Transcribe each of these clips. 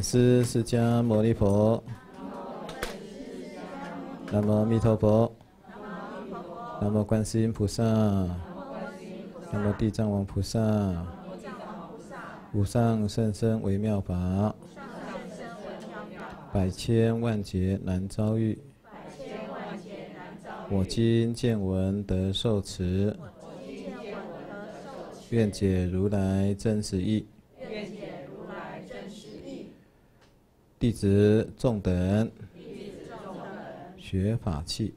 么本师释迦牟尼佛。南无阿弥陀佛。南无观世音菩萨。南无地藏王菩萨。无上甚深微妙法。百千万劫难遭遇。我今见闻得受持。愿解如来真实义。弟子众等，学法器，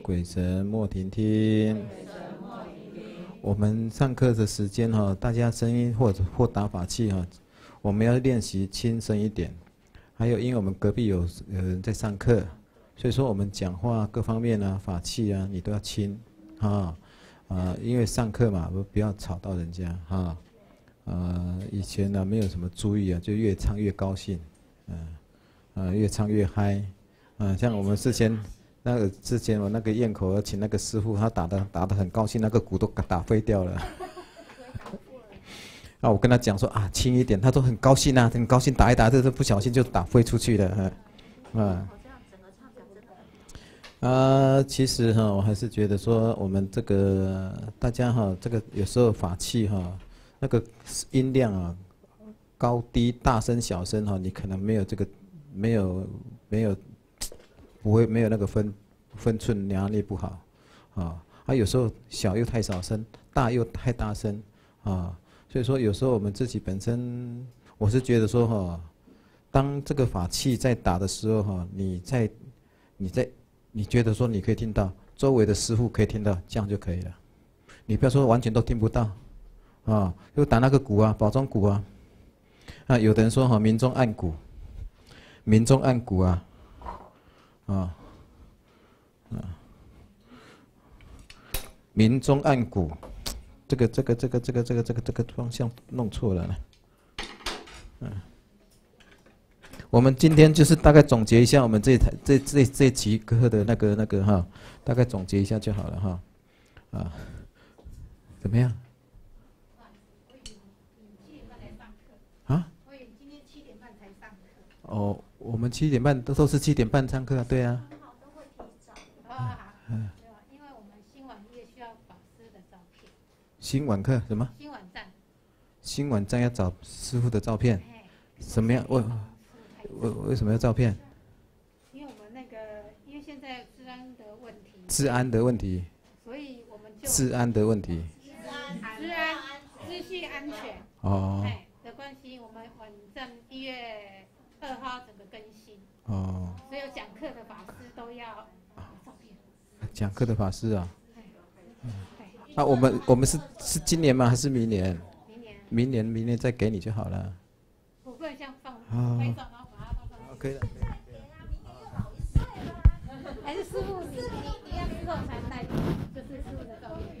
鬼神莫停听。我们上课的时间哈，大家声音或者或打法器哈，我们要练习轻声一点。还有，因为我们隔壁有有人在上课，所以说我们讲话各方面呢，法器啊，你都要轻啊啊，因为上课嘛，不不要吵到人家哈。呃，以前呢没有什么注意啊，就越唱越高兴。嗯，啊，越唱越嗨，啊，像我们之前那个之前我那个咽口请那个师傅，他打的打的很高兴，那个鼓都打飞掉了。啊，我跟他讲说啊，轻一点，他说很高兴啊，很高兴打一打，这是不小心就打飞出去了，啊。啊，其实哈，我还是觉得说我们这个大家哈，这个有时候法器哈，那个音量啊。高低、大声、小声，哈，你可能没有这个，没有，没有，不会没有那个分分寸拿捏不好，啊，啊，有时候小又太小声，大又太大声，啊，所以说有时候我们自己本身，我是觉得说哈，当这个法器在打的时候哈，你在，你在，你觉得说你可以听到，周围的师傅可以听到，这样就可以了，你不要说完全都听不到，啊，又打那个鼓啊，宝装鼓啊。啊，有的人说哈，民众按鼓，民众按鼓啊，啊，啊，民众按鼓，这个这个这个这个这个这个这个方向弄错了呢。嗯，我们今天就是大概总结一下我们这台这这这几课的那个那个哈，大概总结一下就好了哈，啊，怎么样？哦，我们七点半都都是七点半上课啊，对啊。嗯，因为我们新网页需要法师的照片。新网课什么？新网站。新网站要找师傅的照片。什么样？为为为什么要照片？因为我们那个，因为现在治安的问题。治安的问题。所以我们就。治安的问题。治安，治安，资讯安全。哦。的关系，我们网站一月。二号整个更新哦，所有讲课的法师都要照片。讲课的法师啊，那我们我们是是今年吗？还是明年？明年。明年明年再给你就好了。不会像放拍照然后把它放上。可以了。还是师傅你你你要之后才带，就是师傅的照片。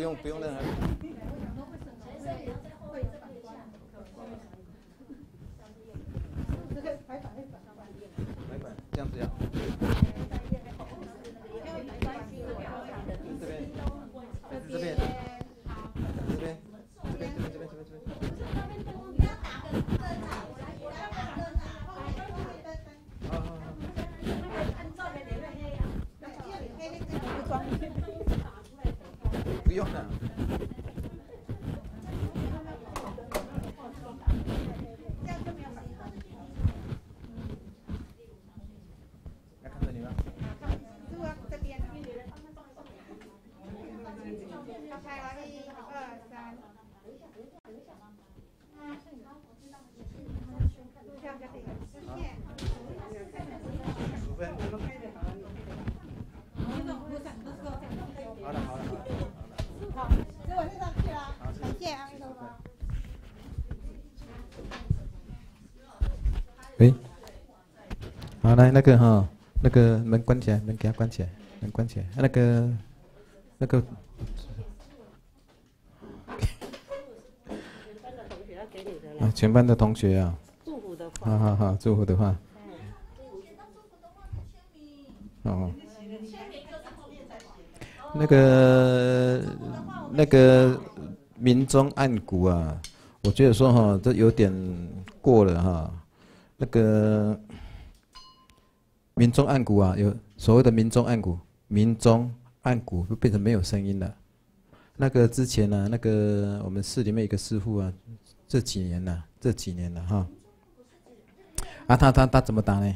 不用任何。好来那个哈，那个门关起来，门给他关起来，门关起来。那个那个，啊，全班的同学啊，祝福的话，好好好，祝福的话。哦，那个那个明中暗股啊，我觉得说哈，这有点过了哈。那个明中暗鼓啊，有所谓的明中暗鼓，明中暗鼓就变成没有声音了。那个之前呢、那个我们市里面一个师傅啊，这几年了、这几年了哈。啊，他他他怎么打呢？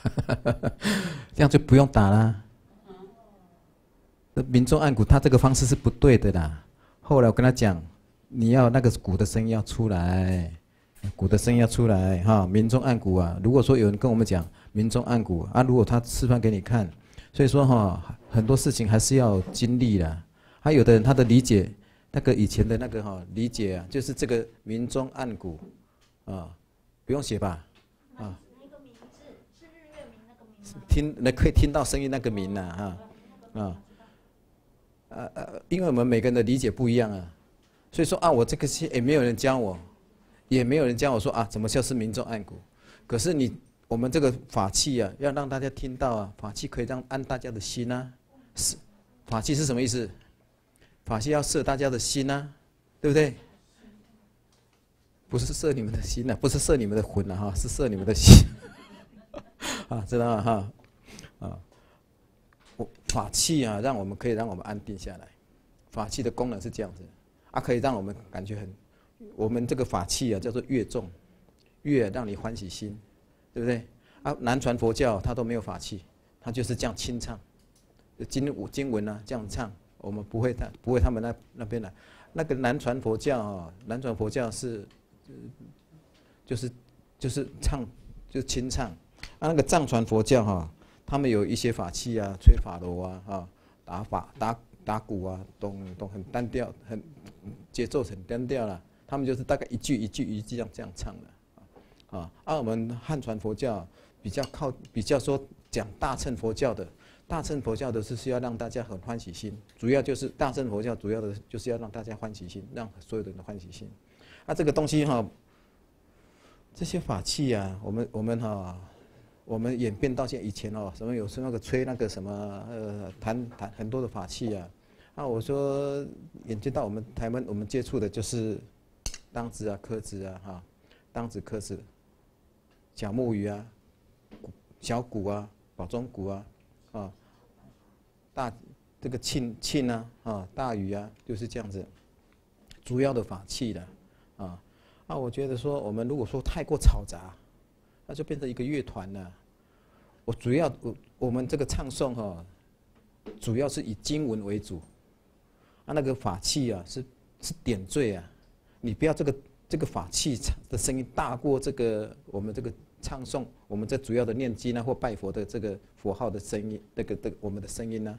这样就不用打啦。那民众按鼓，他这个方式是不对的啦。后来我跟他讲，你要那个鼓的声音要出来，鼓的声音要出来哈。民众按鼓啊，如果说有人跟我们讲民众按鼓啊，如果他示范给你看，所以说哈，很多事情还是要经历的。还有的人他的理解，那个以前的那个哈理解啊，就是这个民众按鼓啊，不用写吧？啊。听那可以听到声音那个名呐哈啊呃呃，因为我们每个人的理解不一样啊，所以说啊，我这个是也没有人教我，也没有人教我说啊，怎么叫是民众按鼓。可是你我们这个法器啊，要让大家听到啊，法器可以让按大家的心啊，是法器是什么意思？法器要摄大家的心呐、对不对？不是摄你们的心呐、不是摄你们的魂呐、哈，是摄你们的心。啊，知道了哈，啊，我法器啊，让我们可以让我们安定下来。法器的功能是这样子，啊，可以让我们感觉很，我们这个法器啊叫做乐众，乐让你欢喜心，对不对？啊，南传佛教它都没有法器，它就是这样清唱，经武经文啊这样唱，我们不会他不会他们那那边的，那个南传佛教啊，南传佛教是，就是就是唱就清唱。啊，那个藏传佛教哈、他们有一些法器啊，吹法螺啊，哈、打法打打鼓啊，都都很单调，很节奏很单调了。他们就是大概一句一句一句这样这样唱的，啊，而、我们汉传佛教比较靠比较说讲大乘佛教的，大乘佛教的是需要让大家很欢喜心，主要就是大乘佛教主要的就是要让大家欢喜心，让所有的人的欢喜心。啊，这个东西哈、这些法器啊，我们我们哈、我们演变到现在以前哦，什么有时候那个吹那个什么呃弹弹很多的法器啊，啊我说演进到我们台湾我们接触的就是当子啊、科子啊哈，当子、科子、小木鱼啊、小鼓啊、宝钟鼓啊啊，大这个磬磬啊啊大鱼啊就是这样子，主要的法器的啊啊，我觉得说我们如果说太过嘈杂。那就变成一个乐团了。我主要我我们这个唱诵哈、主要是以经文为主，啊，那个法器啊是是点缀啊，你不要这个这个法器的声音大过这个我们这个唱诵，我们这主要的念经啊或拜佛的这个佛号的声音，那个的我们的声音呢、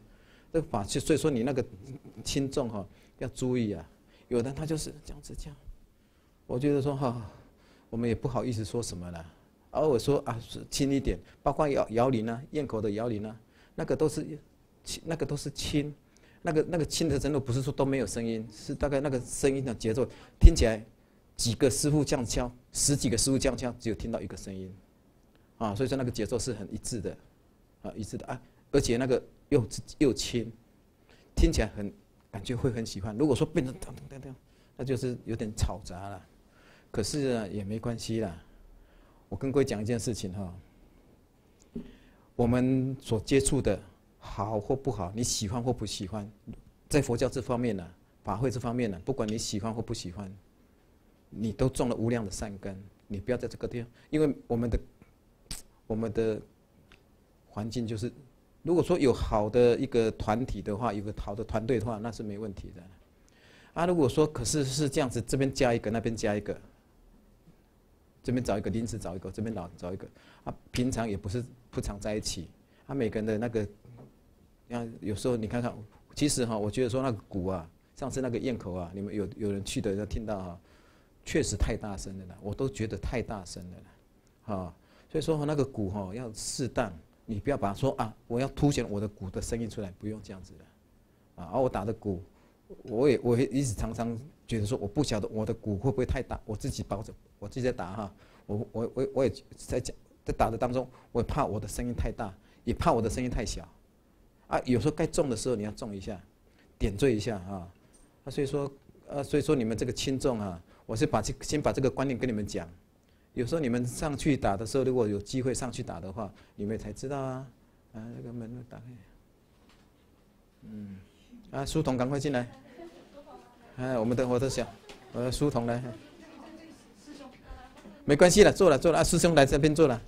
这个法器，所以说你那个轻重哈、要注意啊，有的他就是这样子这样，我觉得说哈、我们也不好意思说什么了。而我说啊，轻一点，包括摇摇铃啊，咽口的摇铃啊，那个都是轻，那个都是轻，那个那个轻的程度不是说都没有声音，是大概那个声音的节奏听起来，几个师傅这样敲，十几个师傅这样敲，只有听到一个声音，啊，所以说那个节奏是很一致的，啊，一致的啊，而且那个又又轻，听起来很感觉会很喜欢。如果说变成当当当当，那就是有点嘈杂了，可是呢也没关系啦。我跟各位讲一件事情哈，我们所接触的好或不好，你喜欢或不喜欢，在佛教这方面呢、法会这方面呢、不管你喜欢或不喜欢，你都种了无量的善根。你不要在这个地方，因为我们的我们的环境就是，如果说有好的一个团体的话，有个好的团队的话，那是没问题的。啊，如果说可是是这样子，这边加一个，那边加一个，这边找一个，临时找一个，这边老找一个，啊，平常也不是不常在一起，啊，每个人的那个，像有时候你看看，其实哈，我觉得说那个鼓啊，上次那个堰口啊，你们有有人去的要听到哈，确实太大声了啦，我都觉得太大声了啦，啊，所以说那个鼓哈要适当，你不要把说啊，我要凸显我的鼓的声音出来，不用这样子的，啊，而我打的鼓。我也我也一直常常觉得说，我不晓得我的鼓会不会太大，我自己包着，我自己在打哈，我我我我也在讲在打的当中，我也怕我的声音太大，也怕我的声音太小，啊，有时候该重的时候你要重一下，点缀一下啊，啊，所以说呃，所以说你们这个轻重啊，我是把这先把这个观念跟你们讲，有时候你们上去打的时候，如果有机会上去打的话，你们才知道啊，啊，那个门打开，嗯。啊，书童，赶快进来！哎，我们等会都想，呃，书童来，没关系了，坐了坐了啊，师兄来这边坐了，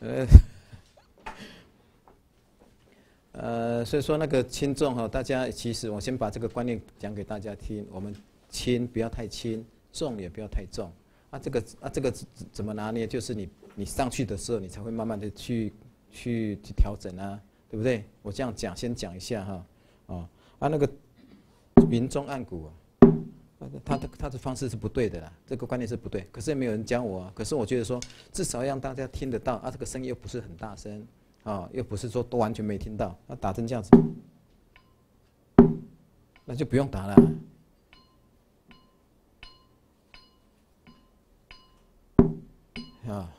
呃，呃，所以说那个轻重哈，大家其实我先把这个观念讲给大家听，我们轻不要太轻，重也不要太重，啊，这个啊这个怎么拿捏？就是你你上去的时候，你才会慢慢的去去去调整啊。对不对？我这样讲，先讲一下哈，啊，啊那个民中按鼓啊，他的他的方式是不对的啦，这个观念是不对。可是也没有人教我啊。可是我觉得说，至少让大家听得到啊，这个声音又不是很大声啊，又不是说都完全没听到，那打成这样子，那就不用打了啊。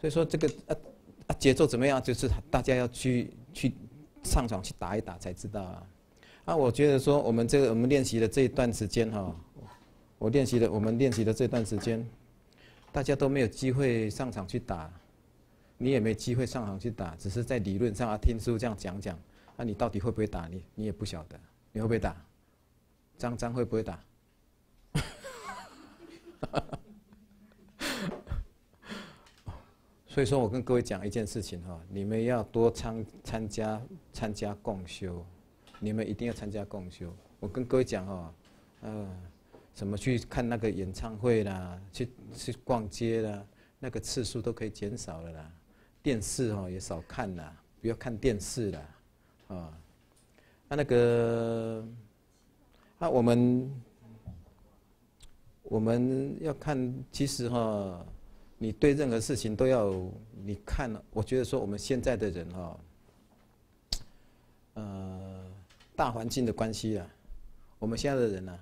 所以说这个啊。啊，节奏怎么样？就是大家要去去上场去打一打才知道啊。啊，我觉得说我们这个我们练习的这一段时间哈，我练习的我们练习的这段时间，大家都没有机会上场去打，你也没机会上场去打，只是在理论上啊听师傅这样讲讲，啊你到底会不会打？你你也不晓得，你会不会打？张张会不会打？所以说我跟各位讲一件事情哈，你们要多参参加参加共修，你们一定要参加共修。我跟各位讲哈，呃，什么去看那个演唱会啦，去去逛街啦，那个次数都可以减少了啦。电视哈也少看啦，不要看电视啦，啊，那那个，那我们我们要看，其实哈。你对任何事情都要你看，我觉得说我们现在的人哈，呃，大环境的关系啊，我们现在的人呢，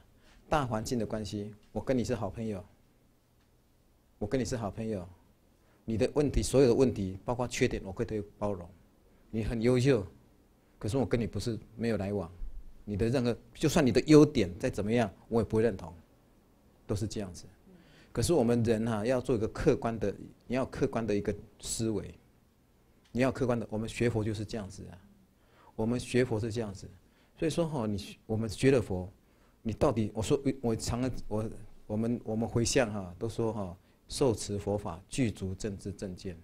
大环境的关系，我跟你是好朋友，我跟你是好朋友，你的问题所有的问题，包括缺点，我会对包容，你很优秀，可是我跟你不是没有来往，你的任何就算你的优点再怎么样，我也不会认同，都是这样子。可是我们人哈要做一个客观的，你要客观的一个思维，你要客观的。我们学佛就是这样子啊，我们学佛是这样子，所以说哈，你我们学了佛，你到底我说我常我我们我们回向哈都说哈受持佛法具足政治正见，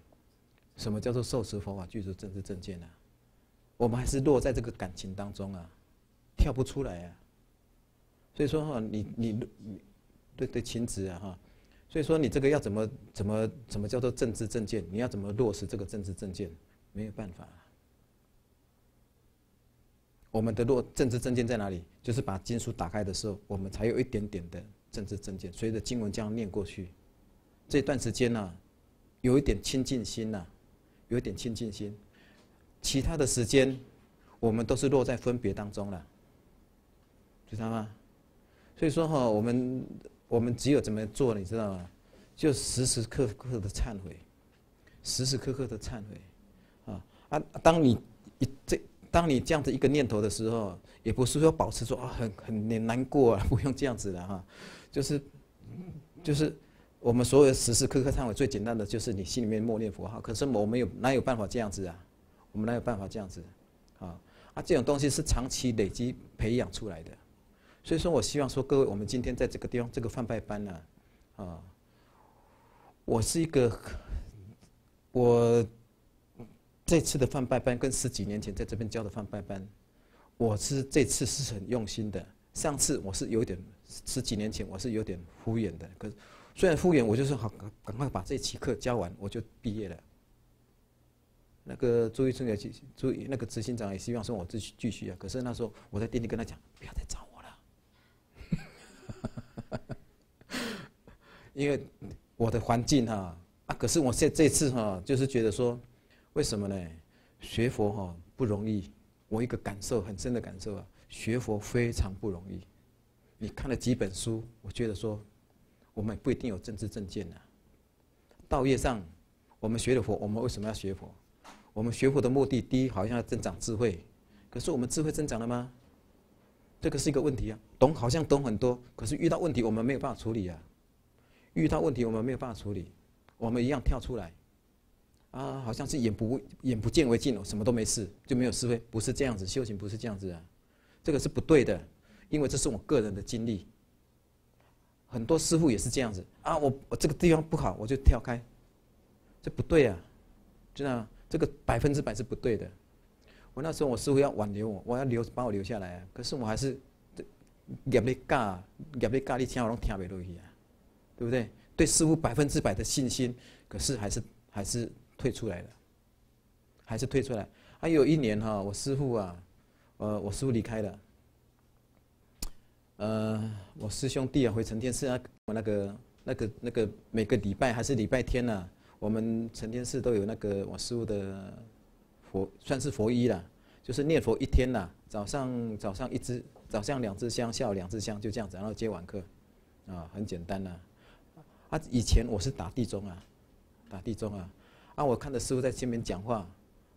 什么叫做受持佛法具足政治正见呢？我们还是落在这个感情当中啊，跳不出来啊。所以说哈，你你你对对情执啊哈。所以说你这个要怎么怎么怎么叫做政治正见？你要怎么落实这个政治正见？没有办法。我们的落政治正见在哪里？就是把经书打开的时候，我们才有一点点的政治正见。随着经文这样念过去，这段时间呢，有一点亲近心呐，有一点亲近心。其他的时间，我们都是落在分别当中了，知道吗？所以说哈，我们。我们只有怎么做，你知道吗？就时时刻刻的忏悔，时时刻刻的忏悔，啊啊！当你一这，当你这样子一个念头的时候，也不是说保持说啊很很难过啊，不用这样子的哈，就是就是我们所有时时刻刻忏悔最简单的就是你心里面默念佛号。可是我们有哪有办法这样子啊？我们哪有办法这样子？啊啊！这种东西是长期累积培养出来的。所以说我希望说各位，我们今天在这个地方这个范拜班呢，啊，我是一个我这次的范拜班跟十几年前在这边教的范拜班，我是这次是很用心的。上次我是有点十几年前我是有点敷衍的，可是虽然敷衍，我就是好赶快把这期课教完，我就毕业了。那个朱玉春也去，朱那个执行长也希望说我继续继续啊，可是那时候我在店里跟他讲，不要再找，因为我的环境哈啊，可是我现这次哈，就是觉得说，为什么呢？学佛哈不容易，我一个感受很深的感受啊，学佛非常不容易。你看了几本书，我觉得说，我们不一定有政治正见呐。道业上，我们学了佛，我们为什么要学佛？我们学佛的目的，第一好像要增长智慧，可是我们智慧增长了吗？这个是一个问题啊。懂好像懂很多，可是遇到问题我们没有办法处理啊。遇到问题我们没有办法处理，我们一样跳出来，啊，好像是眼不眼不见为净哦，什么都没事就没有智慧，不是这样子，修行不是这样子啊，这个是不对的，因为这是我个人的经历。很多师傅也是这样子啊，我我这个地方不好，我就跳开，这不对啊，就这样。这个百分之百是不对的。我那时候我师傅要挽留我，我要留把我留下来啊。可是我还是业力尬，业力尬，你听我拢听不落去啊，对不对？对师傅百分之百的信心，可是还是还是退出来了，还是退出来。还有一年哈，我师傅啊，呃，我师傅离开了，呃，我师兄弟啊回成天寺啊，我那个那个那个每个礼拜还是礼拜天呐。我们成天寺都有那个我师傅的佛，算是佛衣啦，就是念佛一天啦，早上早上一支，早上两支香，下午两支香，就这样子，然后接晚课，啊，很简单呐。啊，以前我是打地钟啊，打地钟啊，啊，我看着师傅在前面讲话，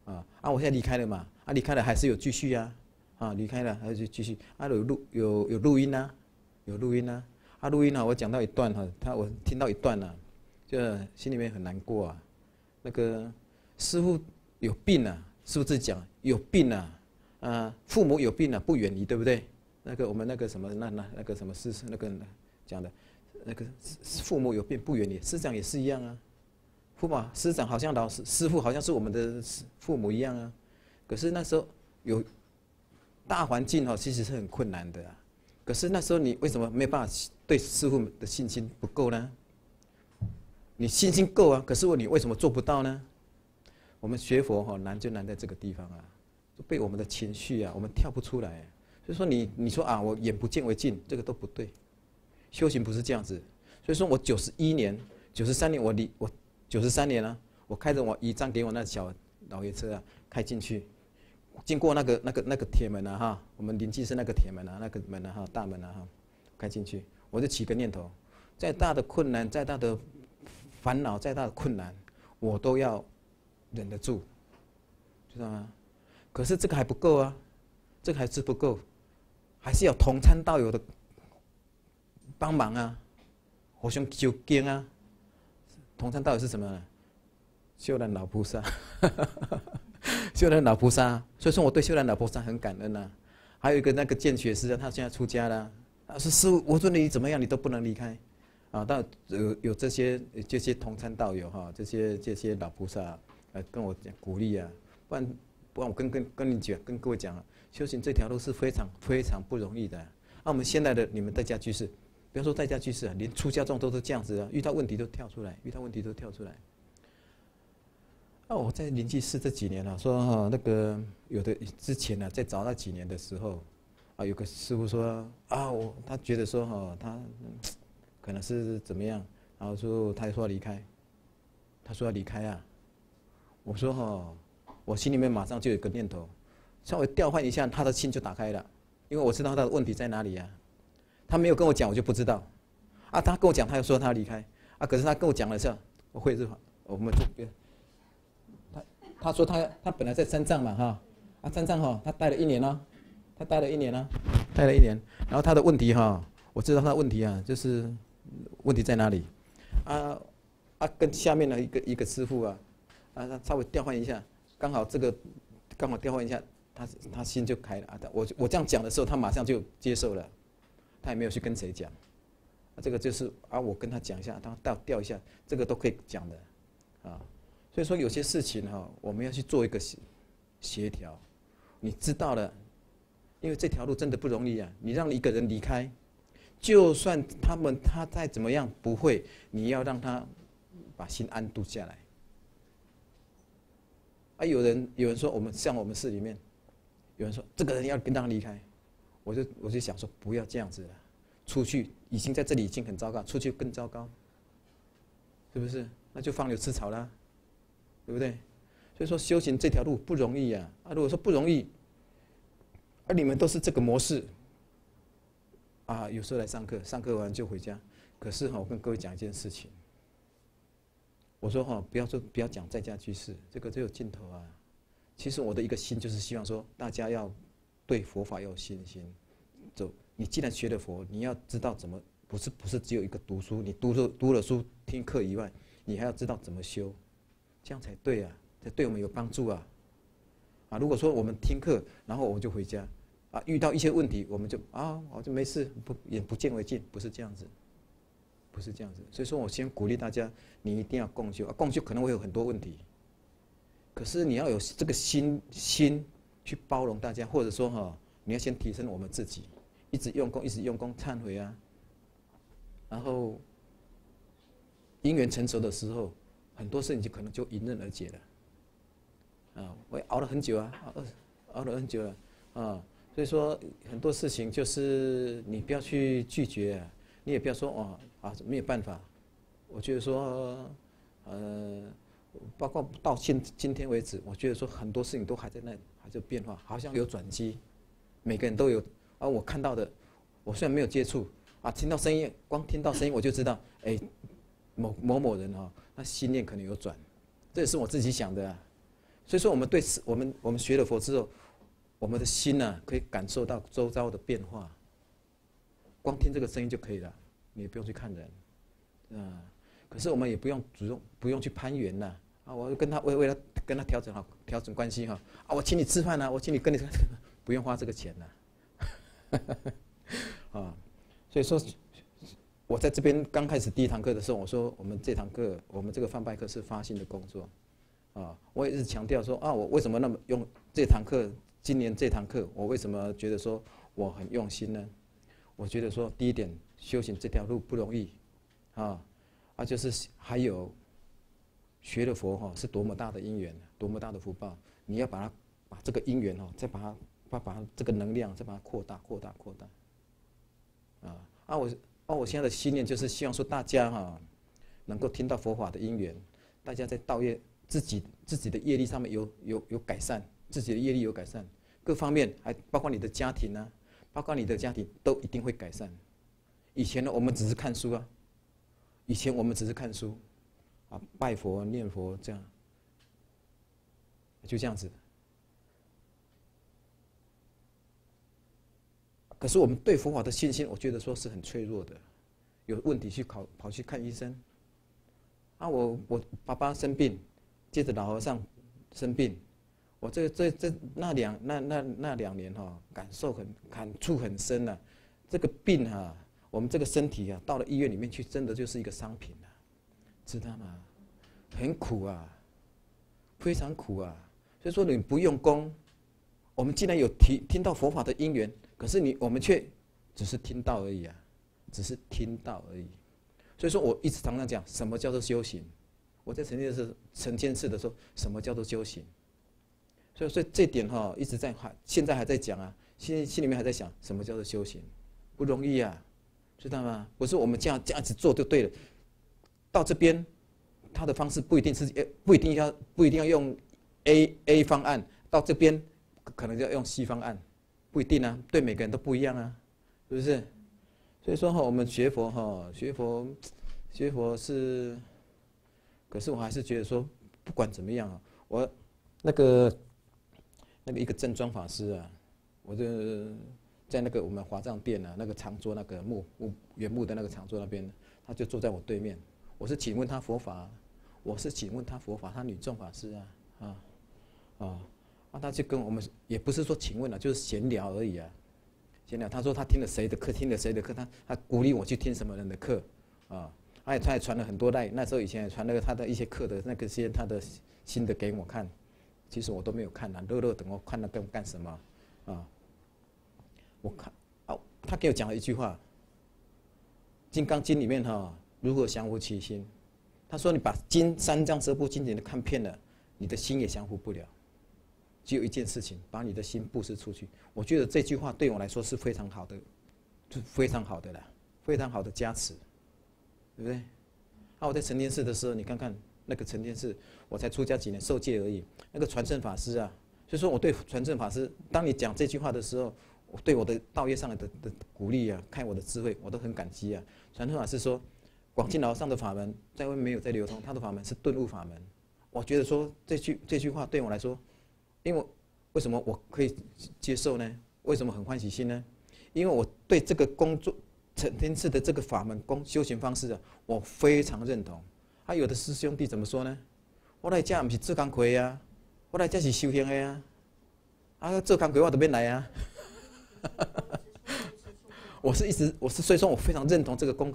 啊，啊，我现在离开了嘛，啊，离开了还是有继续啊，啊，离开了还是继续，啊，有录有有录音呐，有录音呐，啊，录音啊，我讲到一段哈，他我听到一段了。就心里面很难过啊，那个师傅有病啊，是不是讲有病啊，啊，父母有病啊，不远离，对不对？那个我们那个什么那那那个什么师那个讲的，那个父母有病不远离，师长也是一样啊，父母师长好像老师师傅好像是我们的父母一样啊，可是那时候有大环境哈，其实是很困难的啊，可是那时候你为什么没办法对师傅的信心不够呢？你信心够啊，可是问你为什么做不到呢？我们学佛哈难就难在这个地方啊，被我们的情绪啊，我们跳不出来。所以说你你说啊，我眼不见为净，这个都不对。修行不是这样子。所以说我九十一年、九十三年，我离我九十三年了，我开着我姨丈给我那小老爷车啊，开进去，经过那个那个那个铁门啊哈，我们邻居是那个铁门啊，那个门啊哈，大门啊哈，开进去，我就起个念头，再大的困难，再大的。烦恼再大的困难，我都要忍得住，知道吗？可是这个还不够啊，这个还是不够，还是要同参道友的帮忙啊，互相求经啊。同参道友是什么？修兰老菩萨，修兰老菩萨。所以说我对修兰老菩萨很感恩呐。还有一个那个见学师，他现在出家了。他说：“师傅，无论你怎么样，你都不能离开。”啊，但有有这些这些同参道友哈，这些这些老菩萨来跟我讲鼓励啊，不然不然我跟跟跟你讲，跟各位讲啊，修行这条路是非常非常不容易的。那我们现在的你们在家居士，不要说在家居士啊，连出家众都是这样子啊，遇到问题都跳出来，遇到问题都跳出来。啊，我在灵济寺这几年啊，说哈那个有的之前呢，在早那几年的时候，啊，有个师傅说啊，我他觉得说哈他。可能是怎么样，然后说他说要离开，他说要离开啊，我说哈，我心里面马上就有个念头，稍微调换一下，他的心就打开了，因为我知道他的问题在哪里呀，他没有跟我讲，我就不知道，啊，他跟我讲，他又说他要离开，啊，可是他跟我讲了是，我会是，我们就别，他他说他他本来在三藏嘛哈，啊三藏哈，他待了一年了，他待了一年了，待了一年，然后他的问题哈，我知道他的问题啊，就是。问题在哪里？啊啊，跟下面的一个一个师傅啊，啊，他稍微调换一下，刚好这个刚好调换一下，他他心就开了啊。我我这样讲的时候，他马上就接受了，他也没有去跟谁讲。这个就是啊，我跟他讲一下，他调调一下，这个都可以讲的，啊，所以说有些事情哈，我们要去做一个协协调。你知道了，因为这条路真的不容易啊！你让一个人离开，就算他们他再怎么样不会，你要让他把心安度下来。啊，有人有人说我们像我们市里面，有人说这个人要跟他离开，我就我就想说不要这样子了，出去已经在这里已经很糟糕，出去更糟糕，是不是？那就放牛吃草啦，对不对？所以说修行这条路不容易呀！啊，如果说不容易，而你们都是这个模式，啊，有时候来上课，上课完就回家。可是哈，我跟各位讲一件事情，我说哈，不要说不要讲在家居士，这个只有尽头啊。其实我的一个心就是希望说，大家要对佛法要有信心。走，你既然学了佛，你要知道怎么，不是不是只有一个读书，你读了读了书听课以外，你还要知道怎么修，这样才对啊。才对我们有帮助啊！啊，如果说我们听课，然后我们就回家，啊，遇到一些问题，我们就啊，我就没事，不眼不见为净，不是这样子，不是这样子。所以说我先鼓励大家，你一定要共修啊，共修可能会有很多问题，可是你要有这个心心去包容大家，或者说哈，你要先提升我们自己，一直用功，一直用功，忏悔啊，然后因缘成熟的时候，很多事情就可能就迎刃而解了。啊，我也熬了很久啊，熬了很久了，啊，所以说很多事情就是你不要去拒绝，你也不要说哦啊没有办法。我觉得说，呃，包括到今今天为止，我觉得说很多事情都还在那还在变化，好像有转机。每个人都有啊，我看到的，我虽然没有接触啊，听到声音，光听到声音我就知道，哎，某某某人哈，他心念可能有转，这也是我自己想的。啊所以说，我们对此我们我们学了佛之后，我们的心呢，可以感受到周遭的变化。光听这个声音就可以了，也不用去看人，啊。可是我们也不用主动，不用去攀缘呐。啊，我跟他为为了跟他调整好调整关系哈。啊，我请你吃饭呐，我请你跟你，不用花这个钱呐。啊，所以说，我在这边刚开始第一堂课的时候，我说我们这堂课，我们这个放拜课是发心的工作。啊，我也是强调说啊，我为什么那么用这堂课？今年这堂课，我为什么觉得说我很用心呢？我觉得说，第一点，修行这条路不容易，啊，啊，就是还有学了佛哈，是多么大的因缘，多么大的福报。你要把它把这个因缘哦，再把它把把这个能量再把它扩大、扩大、扩大。啊，啊，我啊，我现在的信念就是希望说大家哈，能够听到佛法的因缘，大家在道业。自己自己的业力上面有有有改善，自己的业力有改善，各方面还包括你的家庭呢，包括你的家庭都一定会改善。以前呢，我们只是看书啊，以前我们只是看书，啊，拜佛念佛这样，就这样子。可是我们对佛法的信心，我觉得说是很脆弱的，有问题去考跑去看医生。啊，我我爸爸生病。接着老和尚生病，我这这这那两那那那两年哈，感受很感触很深呐。这个病哈，我们这个身体啊，到了医院里面去，真的就是一个商品啊，知道吗？很苦啊，非常苦啊。所以说你不用功，我们既然有听听到佛法的因缘，可是你我们却只是听到而已啊，只是听到而已。所以说我一直常常讲，什么叫做修行？我在成天是成天次的说，什么叫做修行？所以，所以这点哈一直在还，现在还在讲啊，心心里面还在想，什么叫做修行？不容易啊，知道吗？不是我们这样这样子做就对了。到这边，他的方式不一定是，不一定要不一定要用 A A 方案，到这边可能就要用 C 方案，不一定啊，对每个人都不一样啊，是不是？所以说哈，我们学佛哈，学佛学佛是。可是我还是觉得说，不管怎么样啊，我那个那个一个正装法师啊，我就在那个我们华藏殿啊，那个长桌那个木木原木的那个长桌那边，他就坐在我对面。我是请问他佛法，我是请问他佛法，他女众法师啊，啊啊，啊他就跟我们也不是说请问了，就是闲聊而已啊，闲聊。他说他听了谁的课，听了谁的课，他他鼓励我去听什么人的课，啊。他也他也传了很多代，那时候以前也传那个他的一些课的那个些他的新的给我看，其实我都没有看啊，乐乐等我看那干干什么啊？我看哦，他给我讲了一句话，《金刚经》里面哈，如何降服其心？他说你把经三藏十部经典都看遍了，你的心也降服不了。只有一件事情，把你的心布施出去。我觉得这句话对我来说是非常好的，就非常好的了，非常好的加持，对不对？啊，我在成天寺的时候，你看看那个成天寺，我才出家几年，受戒而已。那个传承法师啊，所以说我对传承法师，当你讲这句话的时候，我对我的道业上的的鼓励啊，看我的智慧，我都很感激啊。传统法师说，广进老上的法门在外面没有在流通，他的法门是顿悟法门。我觉得说这句这句话对我来说。因为为什么我可以接受呢？为什么很欢喜心呢？因为我对这个工作成天赐的这个法门工修行方式啊，我非常认同。还有的师兄弟怎么说呢？我来这不是做工课呀，我来这是修行的呀。啊，做工课我都免来啊。我是一直我是所以说我非常认同这个功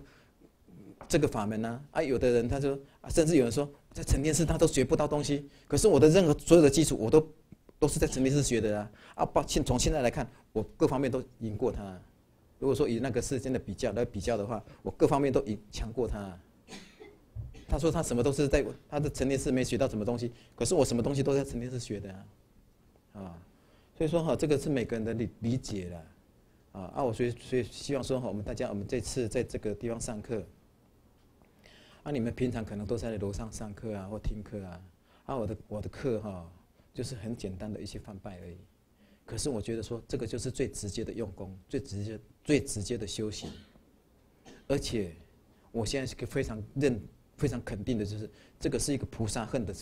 这个法门呢。啊，有的人他说，甚至有人说在成天寺他都学不到东西，可是我的任何所有的基础我都。都是在成立寺学的啊！啊，抱歉，从现在来看，我各方面都赢过他。如果说以那个世间的比较来比较的话，我各方面都赢强过他。他说他什么都是在他的成立寺没学到什么东西，可是我什么东西都在成立寺学的啊！啊，所以说哈，这个是每个人的理理解了啊。啊，我所以所以希望说哈，我们大家我们这次在这个地方上课，啊，你们平常可能都在楼上上课啊或听课啊，啊，我的我的课哈。就是很简单的一些翻拜而已，可是我觉得说这个就是最直接的用功，最直接、最直接的修行。而且我现在是个非常认、非常肯定的，就是这个是一个菩萨恨的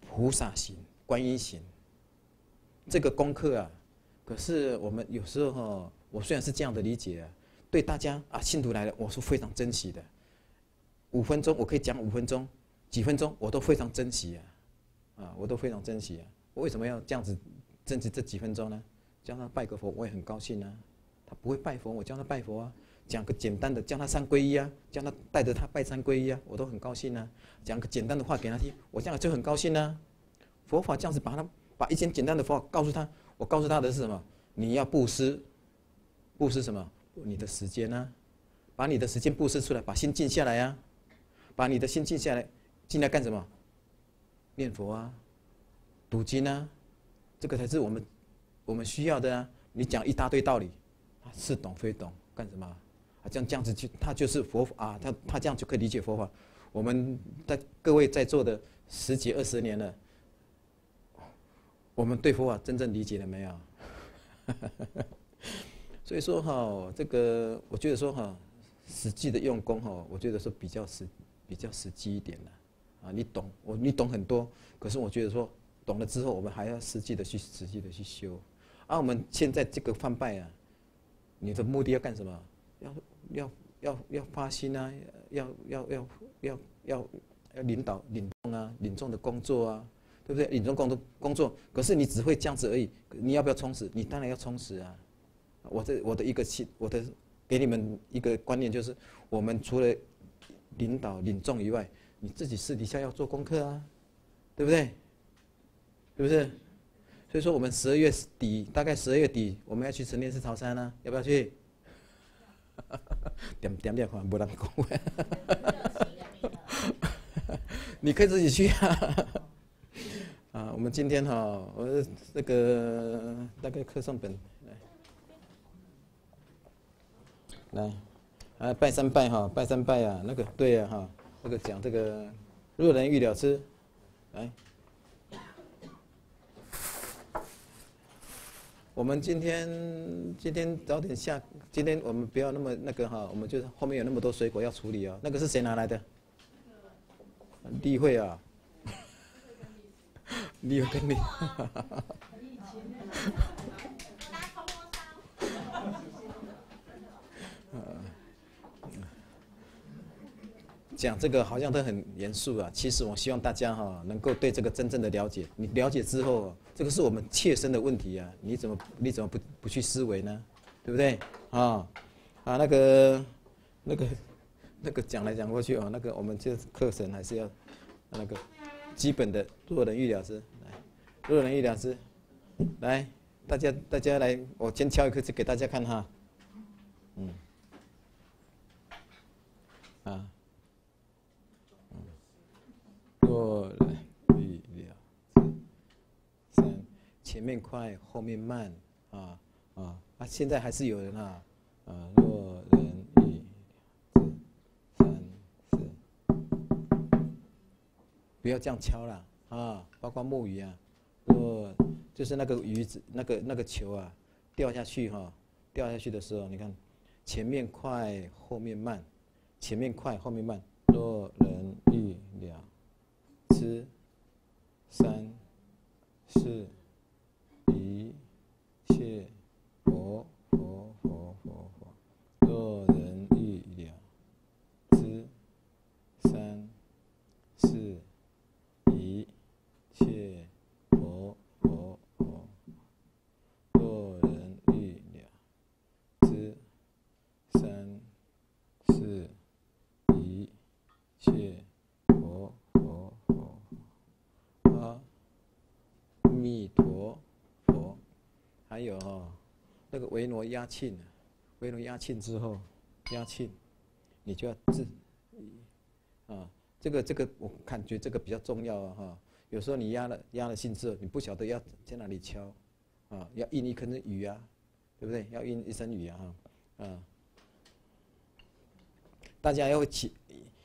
菩萨行、观音行。这个功课啊，可是我们有时候哈，我虽然是这样的理解啊，对大家啊信徒来了，我是非常珍惜的。五分钟我可以讲五分钟，几分钟我都非常珍惜啊，啊，我都非常珍惜啊。为什么要这样子珍惜这几分钟呢？叫他拜个佛，我也很高兴啊。他不会拜佛，我教他拜佛啊。讲个简单的，叫他三皈依啊，叫他带着他拜三皈依啊，我都很高兴啊。讲个简单的话给他听，我这样就很高兴啊。佛法这样子把他把一些简单的佛法告诉他，我告诉他的是什么？你要布施，布施什么？你的时间呢？把你的时间布施出来，把心静下来啊。把你的心静下来，静来干什么？念佛啊。读经啊，这个才是我们我们需要的啊！你讲一大堆道理，似懂非懂，干什么？啊，这样这样子去，他就是佛法啊，他他这样就可以理解佛法。我们在各位在座的十几二十年了，我们对佛法真正理解了没有？所以说哈，这个我觉得说哈，实际的用功哈，我觉得说比较实比较实际一点的啊。你懂我，你懂很多，可是我觉得说。懂了之后，我们还要实际的去实际的去修。而我们现在这个放拜啊，你的目的要干什么？要要要要发心啊，要要要要要要领导领众啊，领众的工作啊，对不对？领众工作工作，可是你只会这样子而已。你要不要充实？你当然要充实啊。我这我的一个心，我的给你们一个观念就是，我们除了领导领众以外，你自己私底下要做功课啊，对不对？是不是？所以说我们十二月底，大概十二月底，我们要去成天寺朝山呢，要不要去？点点点款不让讲。你可以自己去啊。啊，我们今天哈，我这个大概课上本来，来，啊拜三拜哈，拜三拜啊，那个对呀哈，那个讲这个若人欲了之，来。我们今天今天早点下，今天我们不要那么那个哈，我们就是后面有那么多水果要处理啊。那个是谁拿来的？例会啊，例会跟你。讲这个好像都很严肃啊，其实我希望大家哈能够对这个真正的了解。你了解之后，这个是我们切身的问题啊，你怎么你怎么不不去思维呢？对不对？啊啊那个那个那个讲来讲过去哦，那个我们这课程还是要那个基本的弱人预疗师来，弱人预疗师来，大家大家来，我先敲一个字给大家看哈，嗯，啊，嗯，弱人预疗，三，前面快，后面慢，啊啊啊，现在还是有人啊，啊，弱人不要这样敲了啊！包括木鱼啊，我，就是那个鱼子，那个那个球啊，掉下去哈，掉下去的时候，你看，前面快，后面慢，前面快，后面慢，若人欲了知三四维罗压磬啊，维罗压磬之后，压磬。你就要自，啊，这个这个我感觉这个比较重要啊哈。有时候你压了压了心之后，你不晓得要在哪里敲，啊，要印一颗雨啊，对不对？要印一声雨啊，啊，大家要起，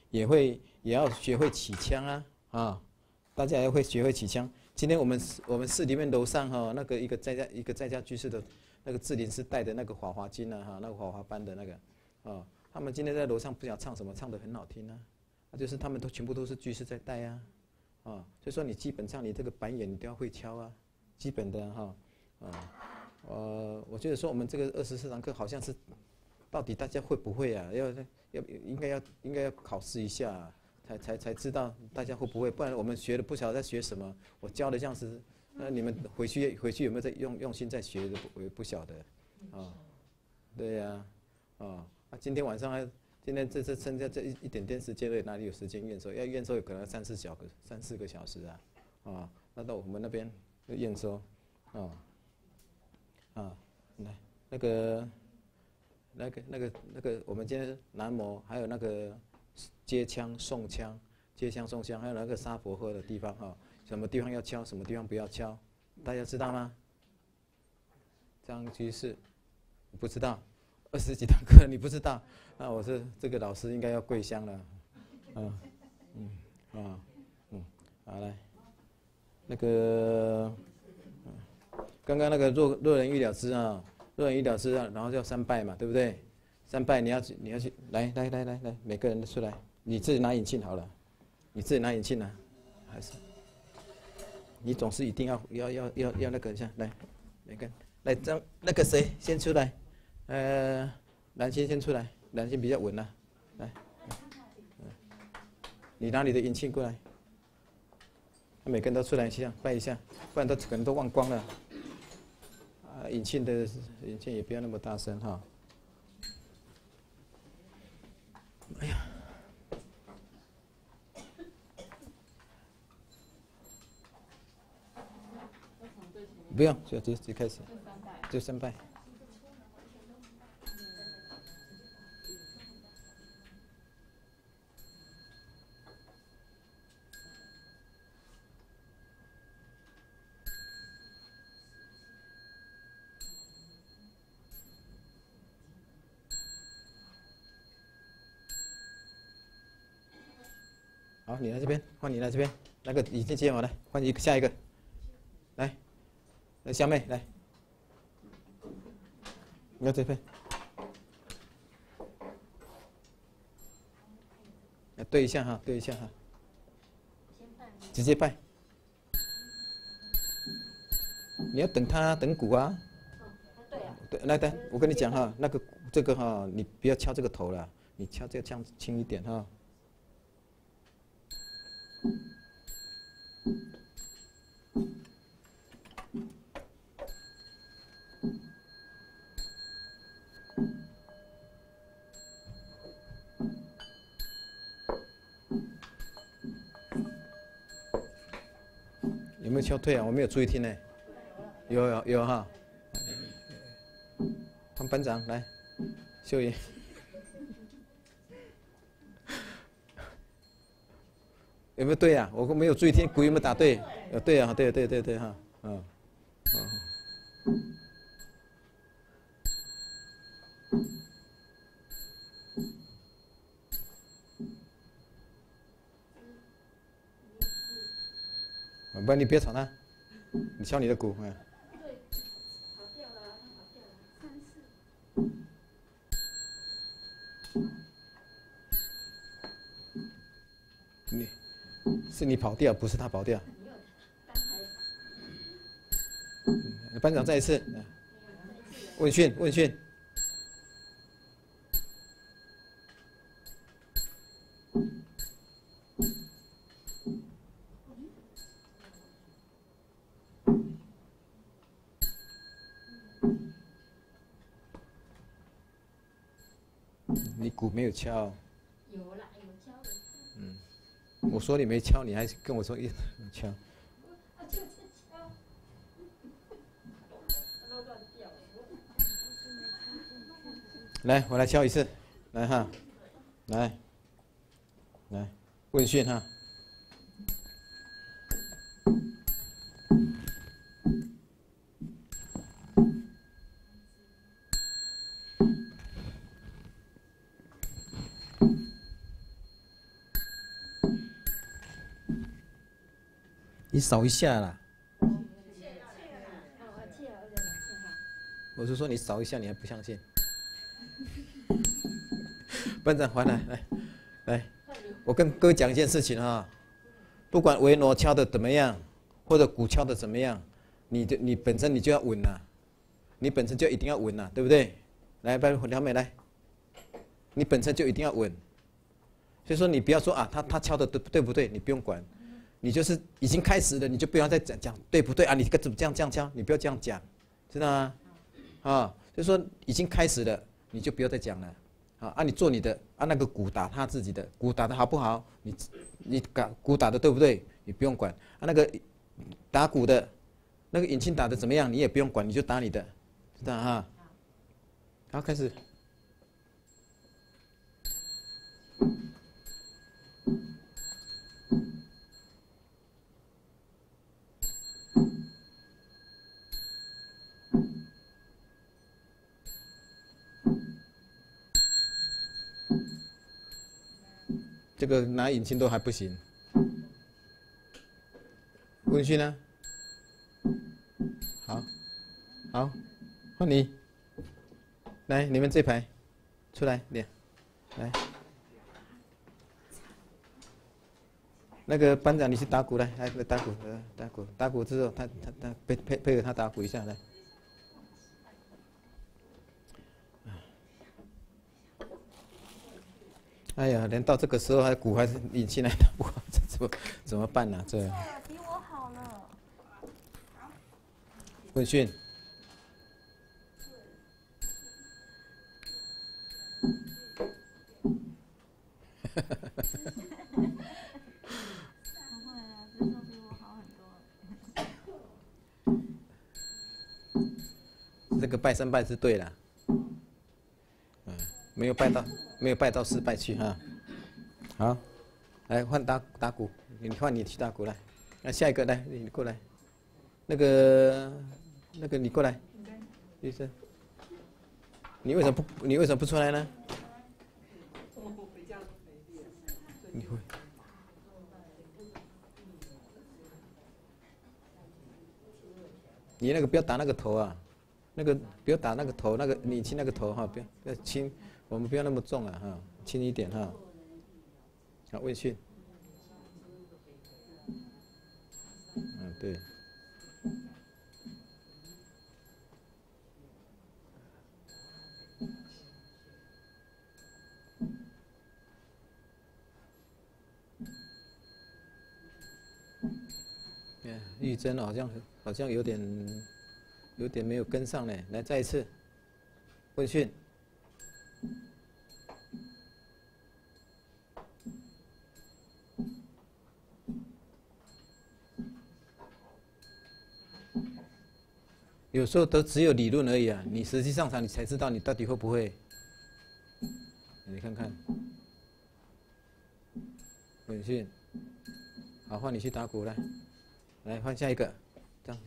也会也要学会起枪啊啊，大家要会学会起枪。今天我们我们市里面楼上哈那个一个在家一个在家居士的那个志林是带的那个华华经啊哈，那个华华班的那个啊。他们今天在楼上不想唱什么，唱的很好听啊，啊，就是他们都全部都是居士在带啊，啊，所以说你基本上你这个板眼你都要会敲啊，基本的哈，啊，呃，我觉得说我们这个二十四堂课好像是，到底大家会不会啊？要要应该要应该要考试一下，才才才知道大家会不会，不然我们学的不晓得在学什么，我教的像是，那你们回去回去有没有在用用心在学的，我也不晓得，啊，对呀，啊。啊，今天晚上还，今天这这剩下这一一点点时间了，哪里有时间验收？要验收有可能三四小个三四个小时啊，啊，那到我们那边验收，啊，啊，来那个那个那个那个，我们今天南模还有那个接枪送枪，接枪送枪，还有那个沙佛喝的地方哈，什么地方要敲，什么地方不要敲，大家知道吗？张居士，不知道。二十几堂课你不知道，那我是这个老师应该要跪香了，嗯，嗯，啊，嗯，好来，那个，刚刚那个若若人欲了知啊，若人欲了知啊，然后叫三拜嘛，对不对？三拜你要去你要去，来来来来来，每个人都出来，你自己拿引磬好了，你自己拿引磬啊，还是，你总是一定要要要要要那个一下，来，每个来张那个谁先出来。呃，蓝心先出来，蓝心比较稳了，来，你拿你的引磬过来，每个人都出来一下拜一下，不然都可能都忘光了。啊，引磬的引磬也不要那么大声哈。哎呀，不用，就直接开始，就三拜。好，你来这边，换你来这边，那个已经接完了，换一个下一个，来，来小妹来，你要这边，来对一下哈，对一下哈，直接拜，你要等他等鼓啊，对啊，对，来来，我跟你讲哈，那个这个哈，你不要敲这个头了，你敲这个这样子轻一点哈。要退啊？我没有注意听呢。有有有哈。唐班长来，秀英。有没有对啊？我没有注意听，鼓有没有打对？呃，对啊，对对对对哈，嗯。不，你别吵他，你敲你的鼓，嗯。你，是你跑掉，不是他跑掉。班长再一次，问讯问讯。你鼓没有敲的。嗯。我说你没敲，你还跟我说一 敲。来，我来敲一次，来哈，来，来问讯哈。扫一下啦！我是说你扫一下，你还不相信？班长，回来，来，来，我跟各位讲一件事情哈，不管维诺敲的怎么样，或者鼓敲的怎么样，你就你本身你就要稳呐，你本身就一定要稳呐，对不对？来，班梁美来，你本身就一定要稳，所以说你不要说啊，他他敲的对对不对？你不用管。你就是已经开始了，你就不要再讲讲对不对啊？你该怎么这样这样教？你不要这样讲，知道吗？啊，就说已经开始了，你就不要再讲了。啊，啊，你做你的，啊，那个鼓打他自己的，鼓打的好不好？你你打鼓打的对不对？你不用管。啊，那个打鼓的，那个引擎打的怎么样？你也不用管，你就打你的，知道哈？好，开始。这个拿引擎都还不行，温讯呢？好，好，换你，来，你们这排，出来你，来，那个班长，你去打鼓来，来打鼓，打鼓，打鼓之后，他他他配配配合他打鼓一下来。哎呀，连到这个时候还鼓还是引进来的，我这怎么怎么办呢？这比我好了。问讯。这个拜三拜是对的。没有拜到。没有拜到失败去哈，好，来换打打鼓，你换你去打鼓来，那下一个来你过来，那个那个你过来，医生，你为什么不你为什么不出来呢？你会，你那个不要打那个头啊，那个不要打那个头，那个你亲那个头哈，不要不要亲。我们不要那么重啊，哈，轻一点哈。好，微信。嗯，对。玉珍好像好像有点有点没有跟上呢，来再一次，微信。有时候都只有理论而已啊，你实际上场你才知道你到底会不会。你看看，稳训，好换你去打鼓来，来换下一个，这样。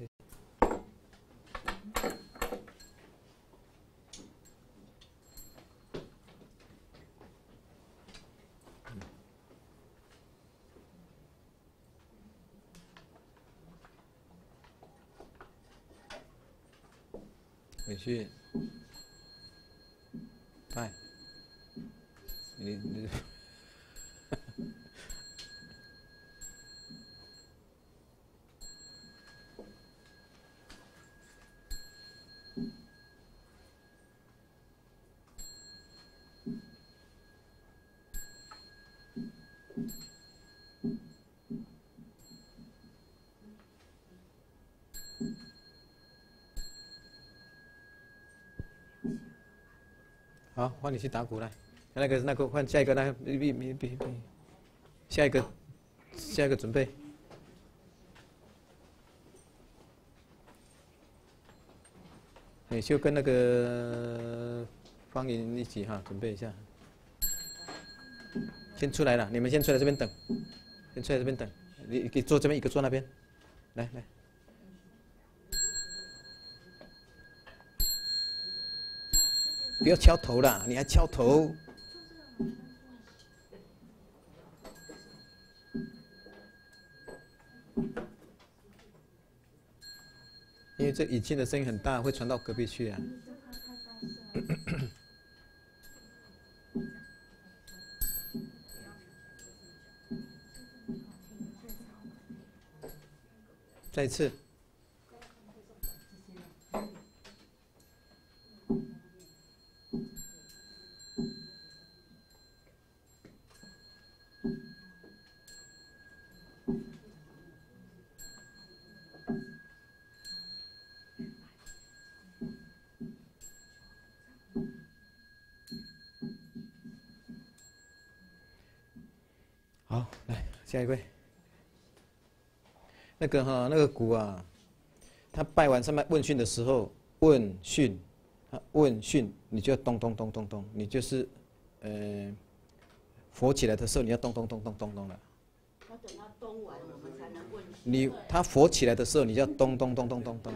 回去，拜，你你，好，换你去打鼓来，那个那个换下一个，那个别别别别，下一个，下一个准备，你就跟那个方言一起哈，准备一下，先出来了，你们先出来这边等，先出来这边等，你你坐这边，一个坐那边，来来。不要敲头了，你还敲头？因为这引擎的声音很大，会传到隔壁去啊。再一次。下一位。那个哈，那个鼓啊，他拜完上面问讯的时候，问讯，啊问讯，你就要咚咚咚咚咚，你就是，呃，佛起来的时候，你要咚咚咚咚咚咚了。他等他咚完，我们才能问讯。你他佛起来的时候，你就要咚咚咚咚咚咚。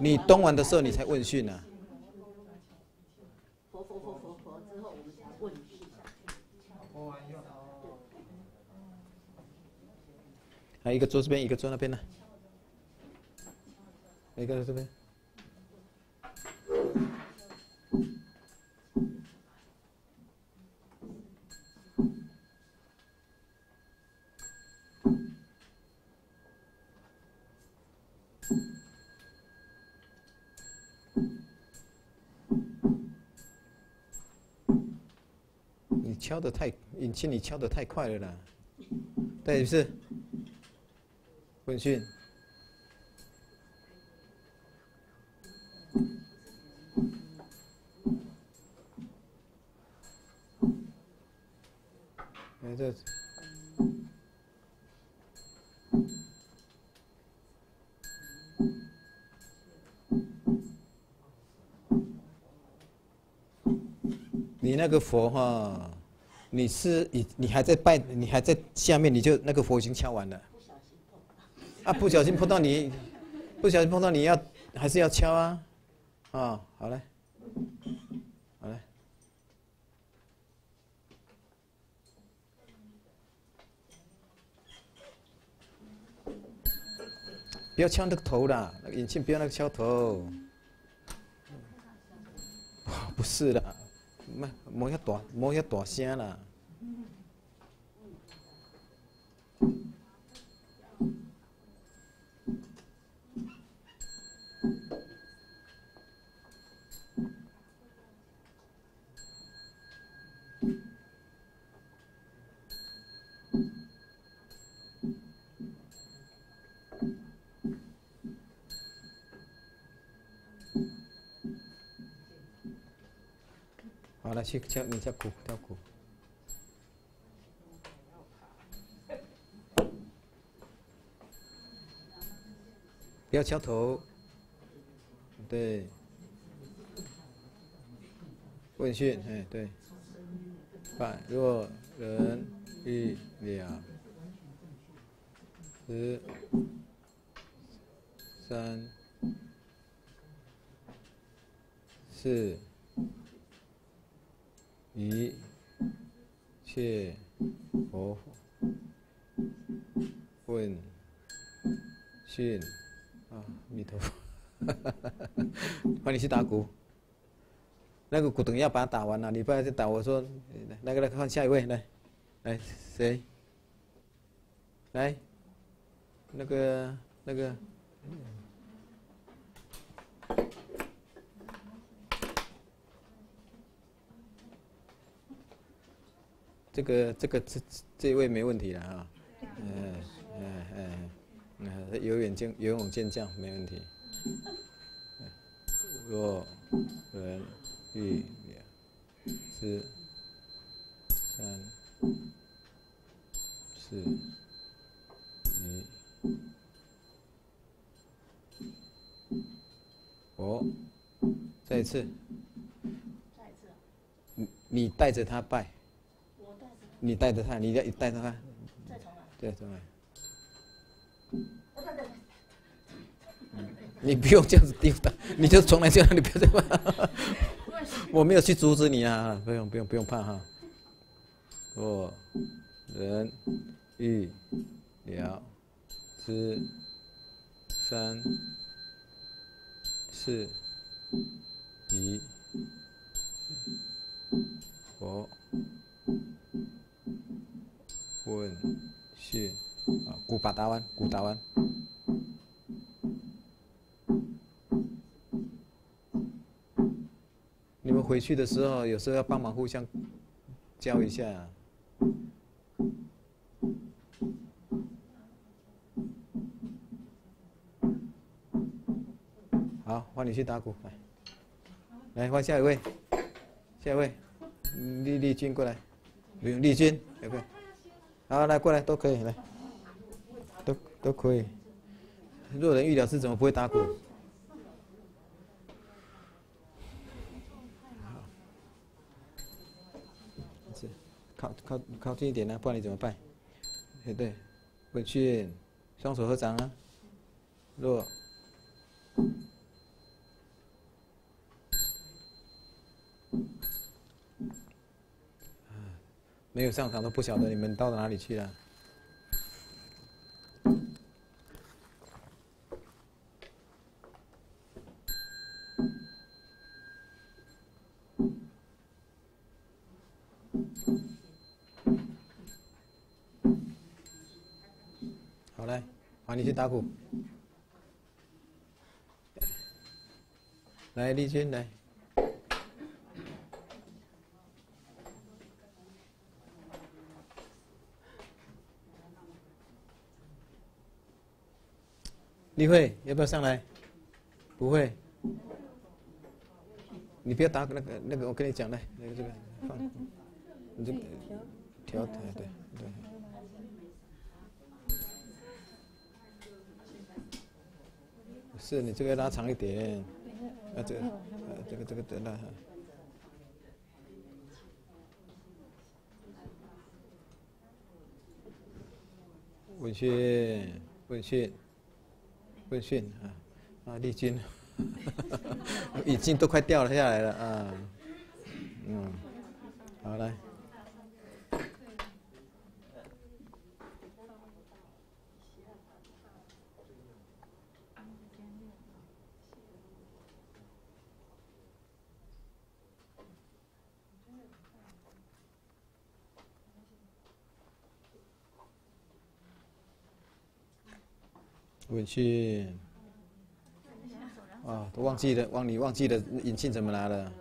你咚完的时候，你才问讯呢。佛佛佛佛佛之后，我们才问讯。啊，一个坐这边，一个坐那边呢。一个在这边。你敲的太，引擎你敲的太快了啦。对，是。问讯。哎，这。你那个佛哈，你是你你还在拜，你还在下面，你就那个佛已经敲完了。啊，不小心碰到你，不小心碰到你要还是要敲啊，啊，好嘞，好嘞，不要敲那个头啦，那个引擎不要那个敲头，不是的，莫莫遐大莫遐大声啦。好了，去敲你敲鼓，跳鼓。不要敲头。对。问讯，哎，对。百若人一两，十三四一切佛问讯啊，弥陀佛，欢迎去打鼓。那个鼓等要把它打完了，你不要再打。我说，那个来看下一位，来，来谁？来，那个那个，这个这个这这位没问题了啊，嗯嗯嗯，嗯，游泳健游泳健将没问题，若人。一、两、四、三、四、一、五，再一次。再一次。你你带着他拜。你带着他，你带带着他。再重来。对，重来。你不用这样子丢他，你就从来这样，你不要这样。我没有去阻止你啊，不用不用不用怕哈。我人欲了知三四啊，古巴达湾，古达湾。你们回去的时候，有时候要帮忙互相教一下。好，换你去打鼓，来，来换下一位，下一位，丽丽君过来，不用丽君，可以，好，来过来都可以，来，都可以。若人欲了是怎么不会打鼓？靠靠靠近一点呢，不然你怎么办？对对，回去双手合掌啊。若没有上场都不晓得你们到哪里去了。打鼓，来丽君来，你会要不要上来？不会，你不要打那个那个，我跟你讲来，那个这个放，你这个调调对对。是你这个拉长一点，啊这个，啊这个这个得了。问讯，问讯，问讯啊，啊丽君，已经都快掉了下来了啊，嗯，好来。回去啊，都忘记了，忘你忘记了引信怎么拿了？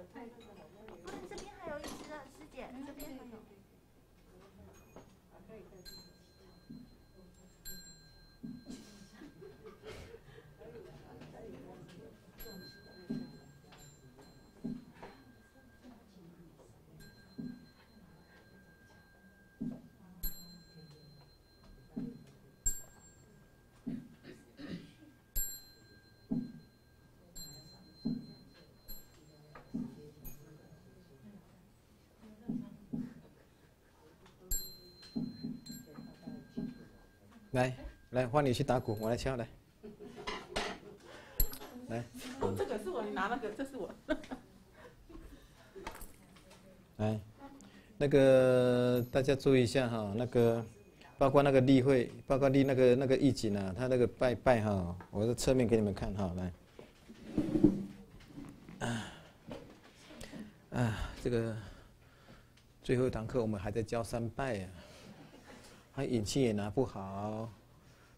来来，换你去打鼓，我来敲来。来，这个是我，你拿那个，这是我。来，那个大家注意一下哈，那个包括那个例会，包括例那个那个义景啊，他那个拜拜哈，我的侧面给你们看哈，来。啊啊，这个最后一堂课我们还在教三拜啊，还引气也拿不好。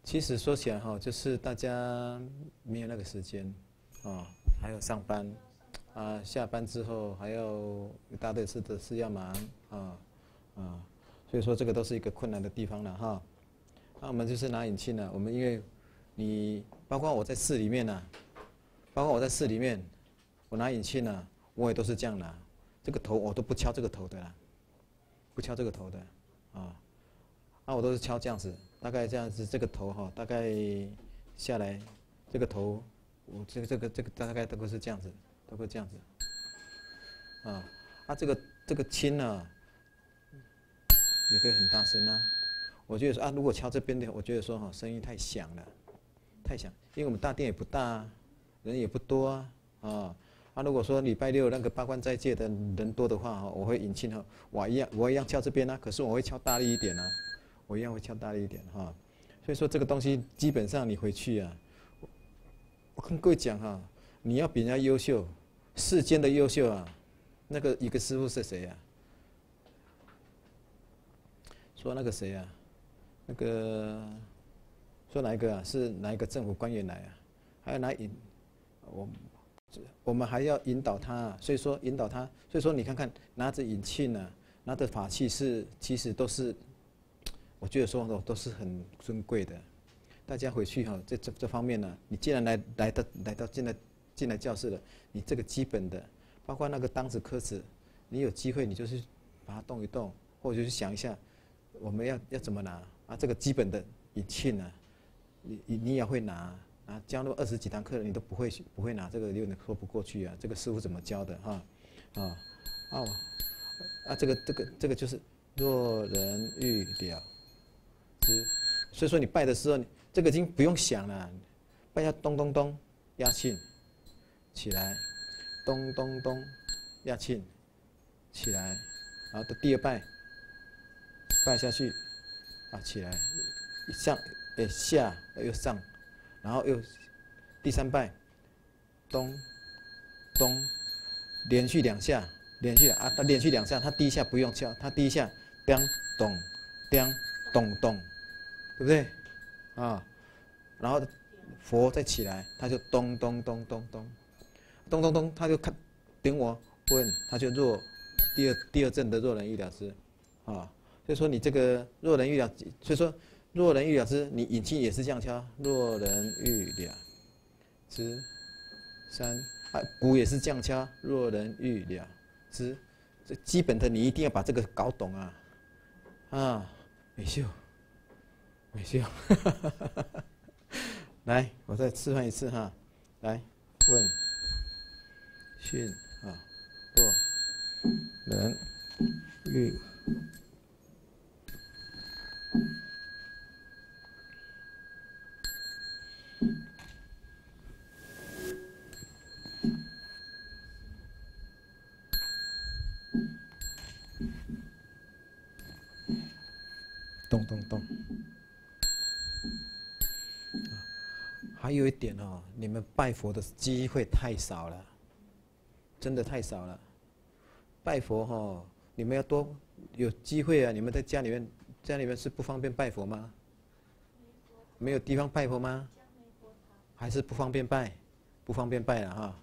其实说起来哈，就是大家没有那个时间啊，还有上班啊，下班之后还有一大堆事的事要忙啊啊，所以说这个都是一个困难的地方了哈。那我们就是拿引气呢，我们因为你包括我在市里面呢，包括我在市里面，我拿引气呢，我也都是这样拿，这个头我都不敲这个头的啦，不敲这个头的啊，啊我都是敲这样子。大概这样子，这个头哈，大概下来，这个头，我这个这个这个大概都会是这样子，都会这样子，啊，啊这个这个轻呢，也可以很大声啊。我觉得说啊，如果敲这边的，我觉得说哈，声音太响了，太响，因为我们大殿也不大，人也不多啊，啊，啊如果说礼拜六那个八关斋戒的人多的话哈，我会引磬哈，我一样我一样敲这边啊，可是我会敲大力一点啊。我一样会敲大力一点哈，所以说这个东西基本上你回去啊，我跟各位讲哈，你要比人家优秀，世间的优秀啊，那个一个师傅是谁呀？说那个谁呀？那个说哪一个啊？是哪一个政府官员来啊？还要拿引我，我们还要引导他，所以说引导他，所以说你看看拿着引磬呢，拿着法器是其实都是。我觉得说都都是很尊贵的，大家回去哈，这这这方面呢，你既然来来到来到进来进来教室了，你这个基本的，包括那个当子科子，你有机会你就是把它动一动，或者是想一下，我们要要怎么拿啊？这个基本的一切呢，你你你也会拿啊？教了二十几堂课了，你都不会不会拿这个，有点说不过去啊。这个师傅怎么教的哈？啊哦啊，这个这个这个就是若人欲了。所以说你拜的时候，这个经不用想了，拜下咚咚咚，压磬起来，咚咚咚，压磬起来，然后的第二拜拜下去，啊起来，上诶下又上，然后又第三拜，咚咚，连续两下，连续啊，他连续两下，他第一下不用敲，他第一下叮咚叮咚咚。对不对？啊，然后佛再起来，他就咚咚咚咚咚，咚咚咚，他就看顶我问，他就若第二第二阵的若人欲了之，啊，所以说你这个若人欲了，所以说若人欲了之，你引磬也是这样敲，若人欲了之，三啊鼓也是这样敲，若人欲了之，这基本的你一定要把这个搞懂啊，啊，美秀。没事，来，我再示范一次哈，来，问，训啊，做，人，欲。咚咚咚。还有一点哦，你们拜佛的机会太少了，真的太少了。拜佛哈，你们要多有机会啊！你们在家里面，家里面是不方便拜佛吗？没有地方拜佛吗？还是不方便拜？不方便拜了哈。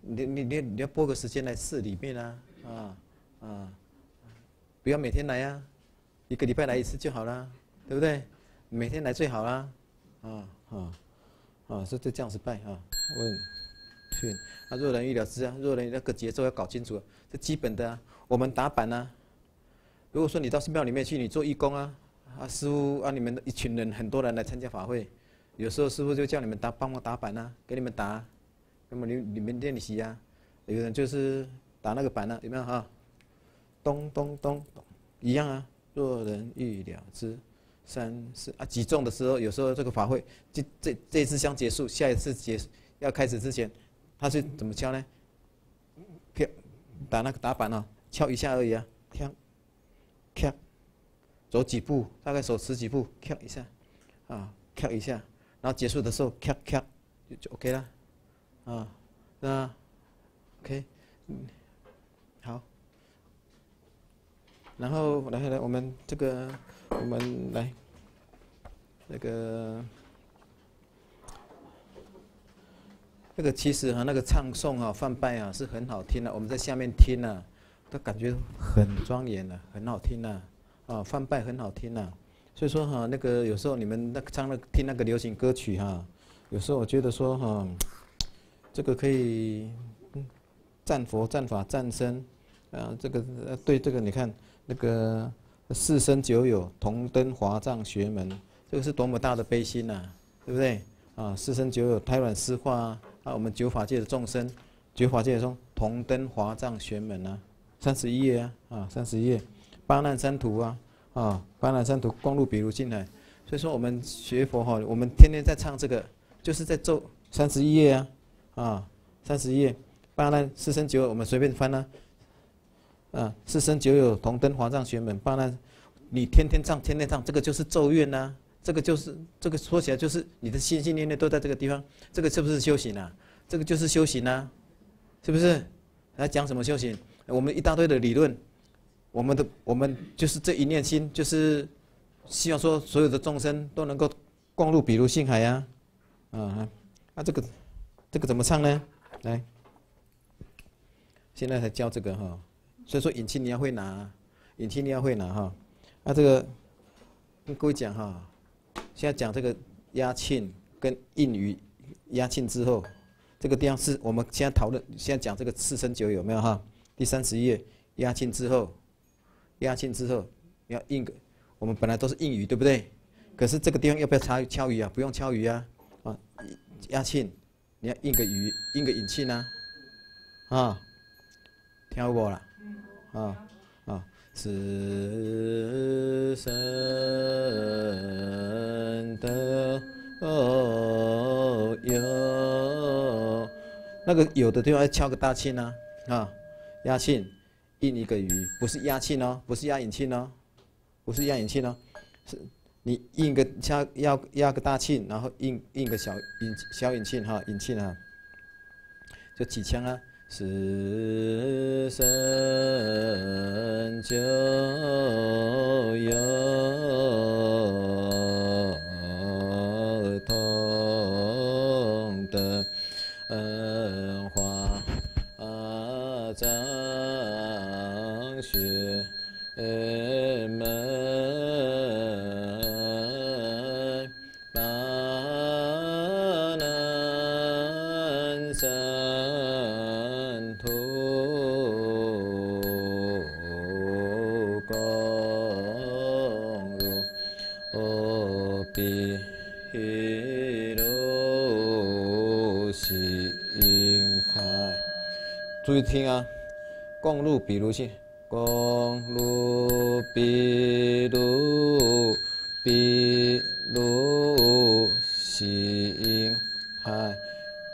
你你你你要拨个时间来寺里面啊啊啊！不要每天来啊，一个礼拜来一次就好了，对不对？每天来最好啦，啊啊。啊，是这这样子拜啊，问，训，啊，若人欲了之啊，若人那个节奏要搞清楚，啊这基本的啊。我们打板呢，如果说你到寺庙里面去，你做义工啊，啊，师傅啊，你们一群人很多人来参加法会，有时候师傅就叫你们打帮忙打板啊，给你们打，那么你你们练习啊，有人就是打那个板呢，有没有哈？咚咚咚，一样啊，若人欲了之，三四啊，几重的时候，有时候这个法会，这这这一次香结束，下一次结要开始之前，他是怎么敲呢？啪，打那个打板啊，敲一下而已啊，敲，敲，走几步，大概走十几步，敲一下，啊，敲一下，然后结束的时候，敲敲，就就 OK 了，啊，那 OK，嗯，好，然后来来，我们这个，我们来，那个，那个其实哈，那个唱诵啊、梵拜啊是很好听的，我们在下面听啊，都感觉很庄严的，很好听呐，啊，梵拜很好听呐，所以说哈，那个有时候你们那个唱那听那个流行歌曲哈，有时候我觉得说哈，这个可以赞佛、赞法、赞僧，啊，这个对这个你看那个四生九有同登华藏学门，这个是多么大的悲心呐、对不对？啊，四生九有胎卵湿化啊，啊，我们九法界的众生，九法界中同登华藏玄门啊，三十一页啊，啊，三十一页，八难三途啊，啊，八难三途光入比如进来，所以说我们学佛哈，我们天天在唱这个，就是在咒三十一页啊，啊，三十一页，八难四生九有，我们随便翻啊，啊，四生九有同登华藏玄门，八难，你天天唱，天天唱，这个就是咒怨呐、这个就是这个说起来就是你的心心念念都在这个地方，这个是不是修行啊？这个就是修行啊，是不是？来讲什么修行？我们一大堆的理论，我们的我们就是这一念心，就是希望说所有的众生都能够共入比如性海呀、啊，啊，啊这个这个怎么唱呢？来，现在才教这个哈，所以说引擎你要会拿，引擎你要会拿哈，啊这个跟各位讲哈。现在讲这个压庆跟印鱼压庆之后，这个地方是我们现在讨论，现在讲这个四声九有没有哈？第三十一页压庆之后，压庆之后要印个，我们本来都是印鱼对不对？可是这个地方要不要敲敲鱼啊？不用敲鱼啊，啊压庆你要印个鱼，印个引庆啊，啊，听过了？啊啊。四声的有，那个有的地方要敲个大磬啊，啊，压磬，印一个鱼，不是压磬哦，不是压引磬哦，不是压引磬哦，是你印个敲要压个大磬，然后印印个小引小引磬哈，引磬啊，就几枪啊。四生九有听啊，共入比如性，共入比如比如心海。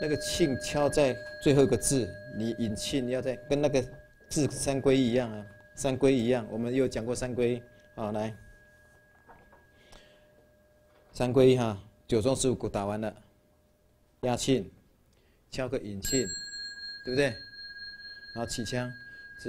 那个磬敲在最后一个字，你引磬要在跟那个字三归一样啊，三归一样。我们有讲过三归，好来，三归哈，九中十五鼓打完了，压磬，敲个引磬，对不对？然后起枪，自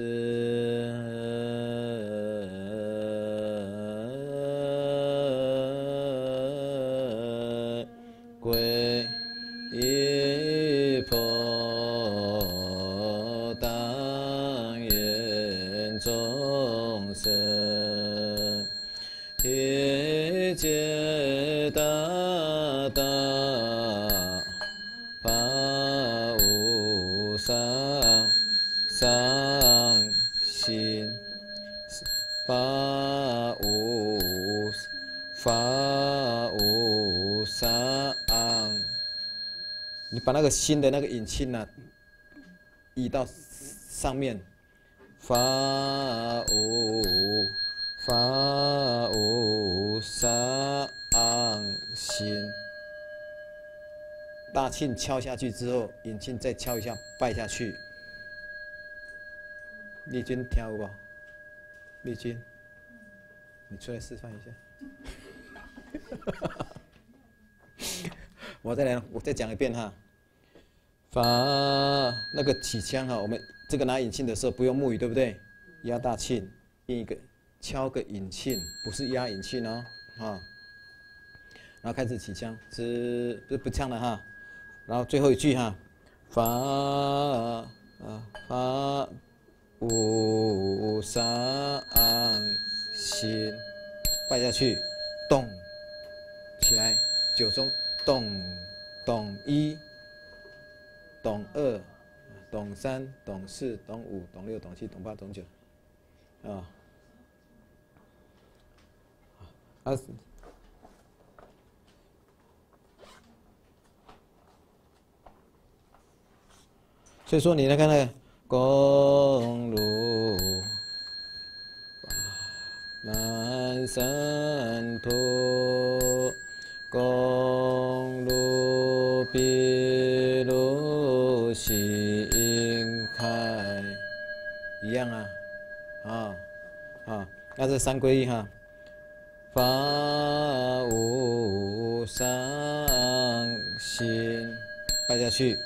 把那个新的那个引擎呢，移到上面，发无发无上心。大磬敲下去之后，引擎再敲一下，拜下去。丽君听有无？丽君，你出来示范一下。我再来，我再讲一遍哈。发那个起枪哈，我们这个拿引磬的时候不用木鱼，对不对？压大磬，印一个敲个引磬，不是压引磬哦，哈。然后开始起枪，是不不唱了哈。然后最后一句哈，发啊发无上心，拜下去，动起来，九中动动一。懂二，懂三，懂四，懂五，懂六，懂七，懂八，懂九，啊，啊，所以说你来看那个公路，南山土，公路边。心开，一样啊，啊啊，那这三归一哈。法无上心，拜下去，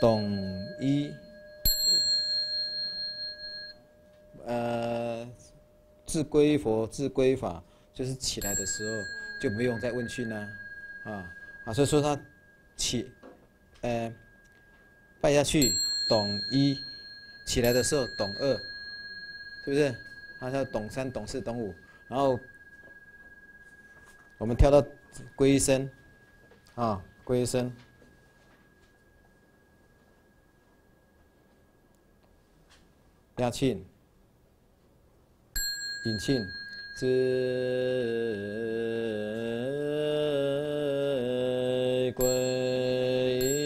懂一，呃，自归佛，自归法，就是起来的时候就不用再问讯了，啊啊，所以说他起，呃。拜下去，懂一；起来的时候，懂二，是不是？他叫懂三、懂四、懂五，然后我们跳到归身，啊，归身，压磬，引磬，是归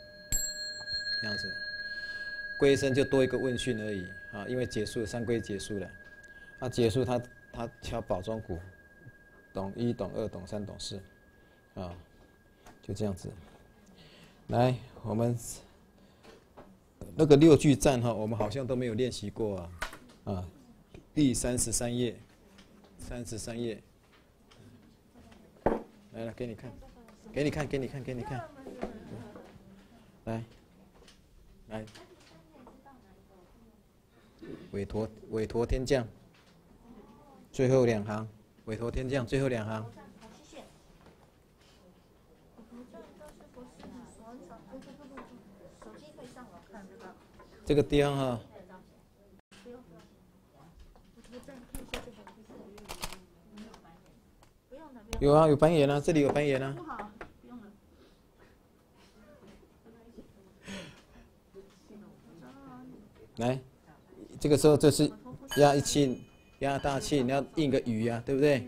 样子，归身就多一个问讯而已啊，因为结束三归结束了，啊结束他他敲宝钟鼓，懂一懂二懂三懂四，啊，就这样子，来我们那个六句赞哈，我们好像都没有练习过啊，啊，第三十三页。三十三页，来了，给你看，给你看，给你看，给你看，来，来，委托委托天降，最后两行，委托天降最后两行。这个地方哈。有啊，有白眼啊，这里有白眼啊。不好，不用了。来，这个时候就是压一气，压大气，你要印个鱼呀，对不对？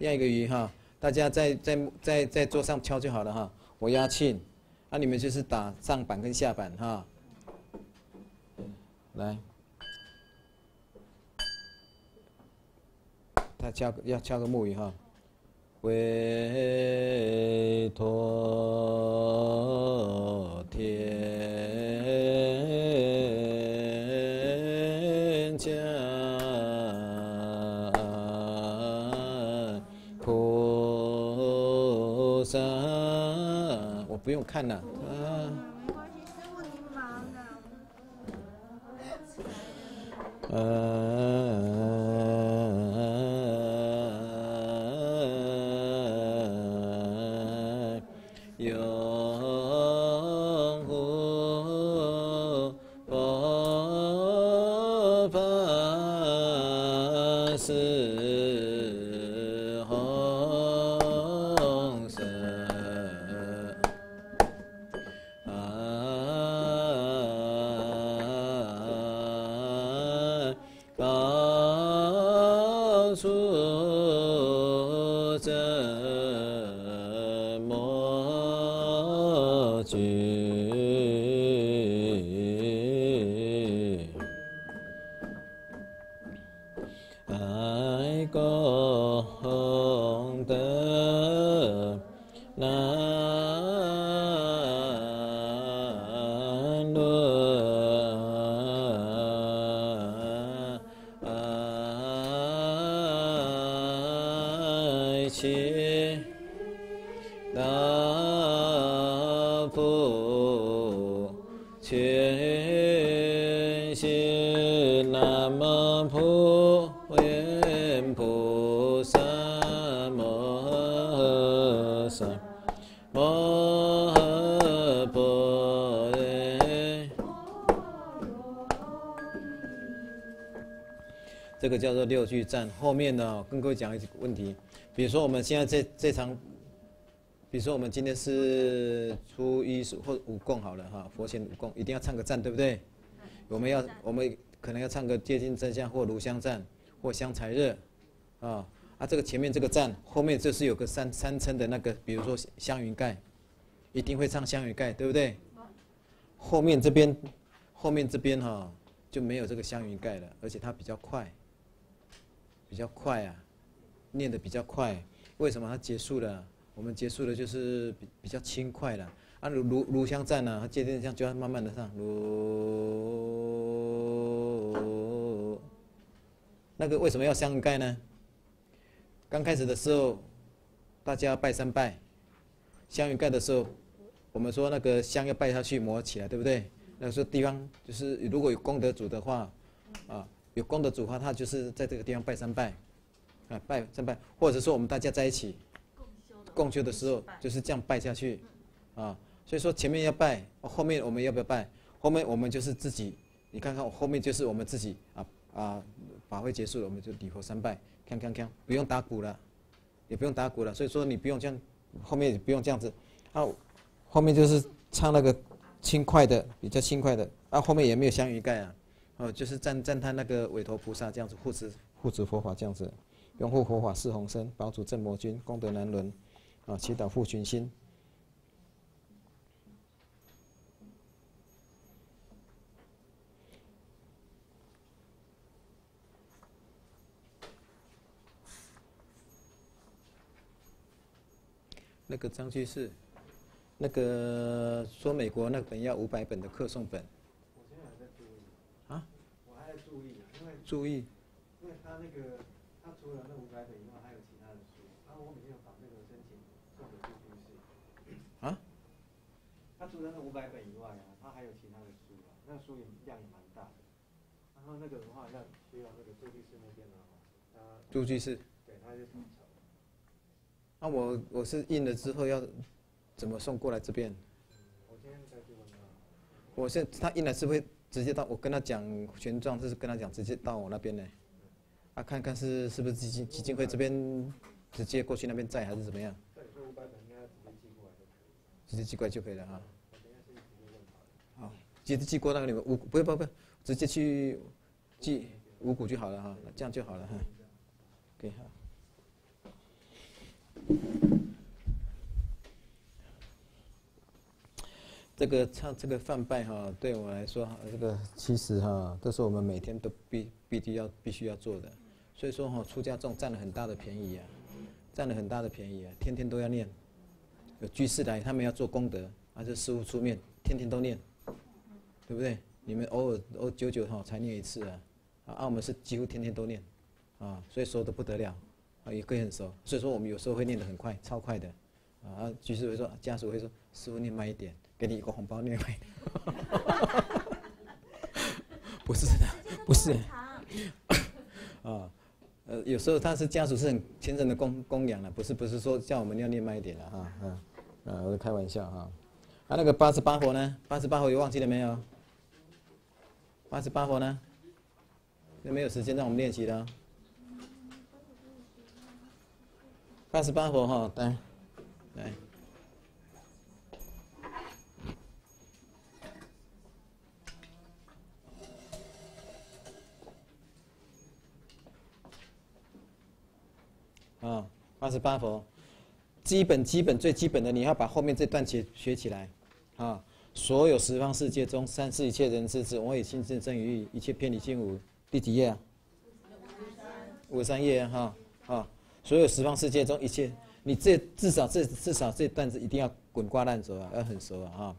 压一个鱼哈，大家在在在在桌上敲就好了哈。我压气，那你们就是打上板跟下板哈。来，他敲要敲个木鱼哈。委托天降菩萨，我不用看了啊。没关系，师傅您忙呢。呃。普贤菩萨摩诃萨摩诃般若。这个叫做六句赞。后面呢，跟各位讲一个问题，比如说我们现在这这场比如说我们今天是初一或五供好了哈，佛前五供一定要唱个赞，对不对？我们要我们可能要唱个接近真相或炉香赞或香财热，啊啊，这个前面这个站，后面就是有个三三称的那个，比如说香云盖，一定会唱香云盖，对不对？后面这边后面这边哈就没有这个香云盖了，而且它比较快，比较快啊，念的比较快，为什么它结束了？我们结束的就是比比较轻快了。啊，炉炉炉香站呢，它接近这样就要慢慢的上炉。那个为什么要香盖呢？刚开始的时候，大家拜三拜，香云盖的时候，我们说那个香要拜下去磨起来，对不对？那时候地方就是如果有功德主的话，啊，有功德主的话，他就是在这个地方拜三拜，啊，拜三拜，或者说我们大家在一起。共修的时候就是这样拜下去，啊，所以说前面要拜，后面我们要不要拜？后面我们就是自己，你看看后面就是我们自己啊啊，法会结束了，我们就礼佛三拜，看看看，不用打鼓了，也不用打鼓了，所以说你不用这样，后面也不用这样子，啊，后面就是唱那个轻快的，比较轻快的，啊，后面也没有香鱼盖啊，哦，就是赞赞叹那个韦陀菩萨这样子护持护持佛法这样子，拥护佛法是宏生，保主正魔君，功德难伦。啊，祈祷护群心。那个张居士，那个说美国那本要五百本的课诵本。我现在还在注意。啊？我还在注意啊，因为注意。因为他那个，他除了那五百本以外，还有其他的书。然后我每天有把那个申请送给朱居士。啊？他除了那五百本以外啊，他还有其他的书啊，那书也量也蛮大的。然后那个的话，要需要那个朱居士那边的话，他朱居士。对，他就那我我是印了之后要怎么送过来这边？我今天再去问他。我现他印了是会直接到我跟他讲权状，就是跟他讲直接到我那边呢。啊，看看是是不是基金基金会这边直接过去那边载还是怎么样？直接寄过来就可以。了哈。好，直接寄过那个你们五不用不不，直接去寄五谷就好了哈，这样就好了哈。OK 好。这个唱这个饭拜哈，对我来说哈，这个其实哈，都是我们每天都必必须要必须要做的。所以说哈，出家众占了很大的便宜啊，占了很大的便宜啊，天天都要念。有居士来，他们要做功德，啊，这师傅出面，天天都念，对不对？你们偶尔偶久久哈才念一次啊，啊，我们是几乎天天都念，啊，所以说的不得了，啊，也可以很熟。所以说我们有时候会念得很快，超快的，啊，居士会说，家属会说，师傅念慢一点。给你一个红包，念 快不是的，不是。啊，呃，有时候他是家属是很虔诚的供供养的，不是不是说叫我们要念慢一点的哈，嗯，啊，我在开玩笑哈。啊，那个八十八佛呢？八十八佛有忘记了没有？八十八佛呢？有没有时间让我们练习的？八十八佛哈，来，来。啊，八十八佛，基本基本最基本的，你要把后面这段学学起来。啊，所有十方世界中，三世一切人世之，我以亲自正于一切偏离境无。第几页啊？五十三页哈啊，所有十方世界中一切，你这至少这至少这段子一定要滚瓜烂熟啊，要很熟啊哈。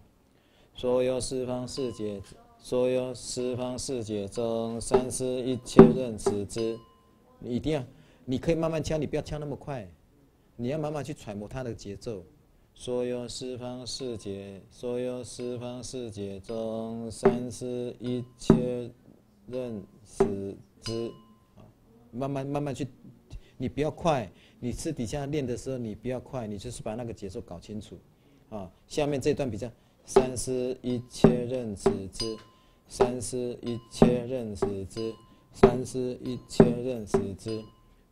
所有十方世界，所有十方世界中，三世一切认识之，你一定要，你可以慢慢敲，你不要敲那么快，你要慢慢去揣摩它的节奏。所有十方世界，所有十方世界中，三世一切认识之，啊，慢慢慢慢去，你不要快，你私底下练的时候你不要快，你就是把那个节奏搞清楚，啊，下面这段比较，三世一切认识之，三世一切认识之，三世一切认识之，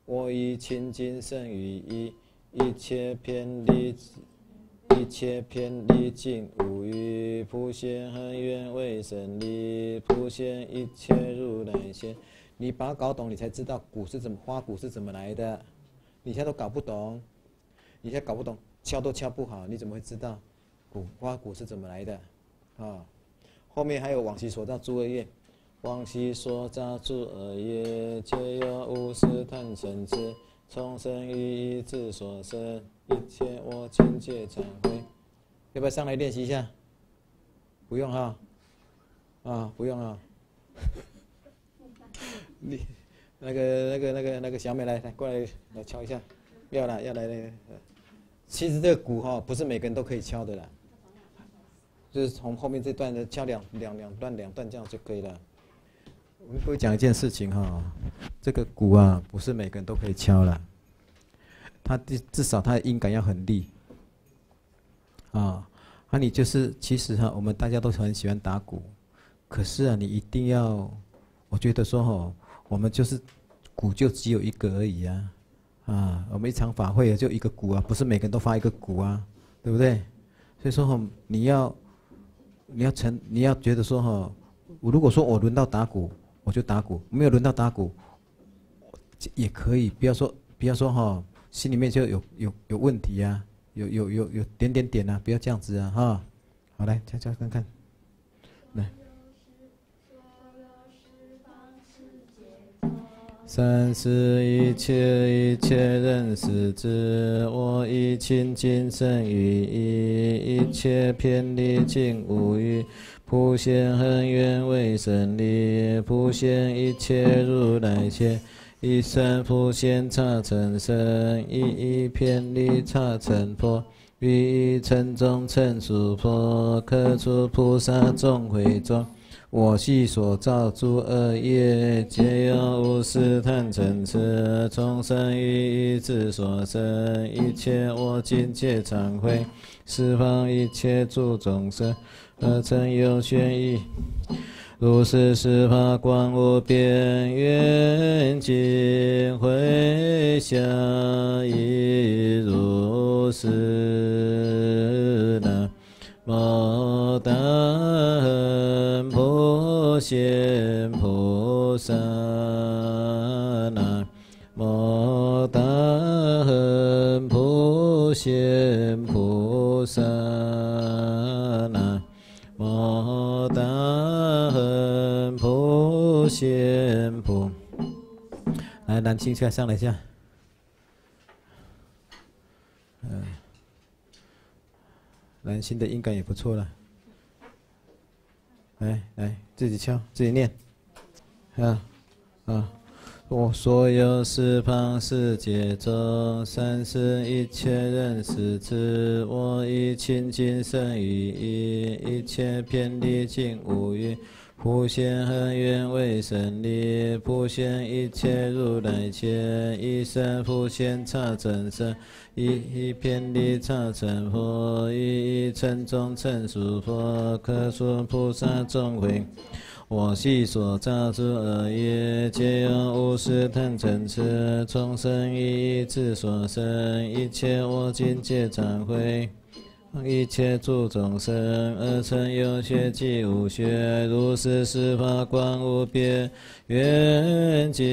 我以清净胜于一，一切偏离。一切偏离尽无余，普贤恒愿为神力，普贤一切如来现。你把它搞懂，你才知道鼓是怎么花鼓是怎么来的。你现在都搞不懂，你现在搞不懂，敲都敲不好，你怎么会知道鼓花鼓是怎么来的？啊，后面还有往昔所造诸恶业，往昔所造诸恶业，皆由无始贪嗔痴，从生于意智所生。一切我境界忏悔，要不要上来练习一下？不用哈，啊，不用啊。你那个、那个、那个、那个小美来来过来来敲一下，要了要来了。其实这个鼓哈不是每个人都可以敲的啦，就是从后面这段的敲两两两段两段这样就可以了。我们会讲一件事情哈，这个鼓啊不是每个人都可以敲了。它至至少它的音感要很利，啊，那你就是其实哈，我们大家都很喜欢打鼓，可是啊，你一定要，我觉得说哈，我们就是鼓就只有一个而已啊，啊，我们一场法会也就一个鼓啊，不是每个人都发一个鼓啊，对不对？所以说哈，你要你要成你要觉得说哈，我如果说我轮到打鼓，我就打鼓；没有轮到打鼓，也可以，不要说不要说哈。心里面就有有有问题呀，有有有有点点点啊，不要这样子啊，哈，好来敲敲看看，三世一切一切认识之，我以清净身语意，一切偏离尽无余，普现恒愿为神力，普现一切如来切。一生普现刹尘身，一一偏离刹尘佛，于一尘中尘数佛，可出菩萨众会中。我系所造诸恶业，皆由无始贪嗔痴，众生于意智所生，一切我今皆忏悔，十方一切诸众生，何曾有宣义？如是十法光无边愿尽回向亦如是。无大恨普贤菩萨。南无大恨普贤菩萨。南无大恨普贤菩，来，蓝青下上来一下，南新的音感也不错了，来来，自己敲，自己念，啊啊。我所有十方世界中，三世一切人世之，我以清净身语意，一切偏离尽无余，普现恒愿为神力，普现一切如来前，一生普现刹尘身，一一偏离刹尘佛，一一尘中尘数佛，可说菩萨众会。我系所造诸恶业，皆由无始贪嗔痴，从生于意智所生，一切我今皆忏悔。一切诸众生，二乘有学即无学，如是十法光无边，愿尽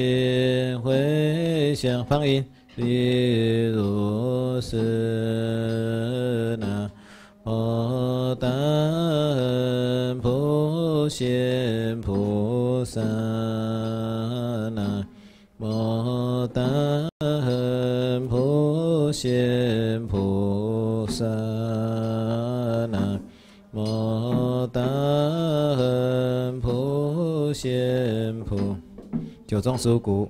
回向方音，如是那。摩达恒普贤菩萨那，摩达恒普贤菩萨那，摩达恒普贤菩，九种十五谷。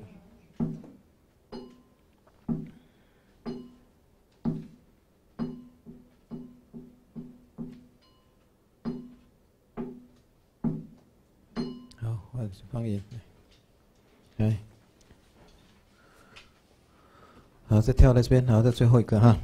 好，换方言，来，好，再跳到这边，好，再最后一个哈，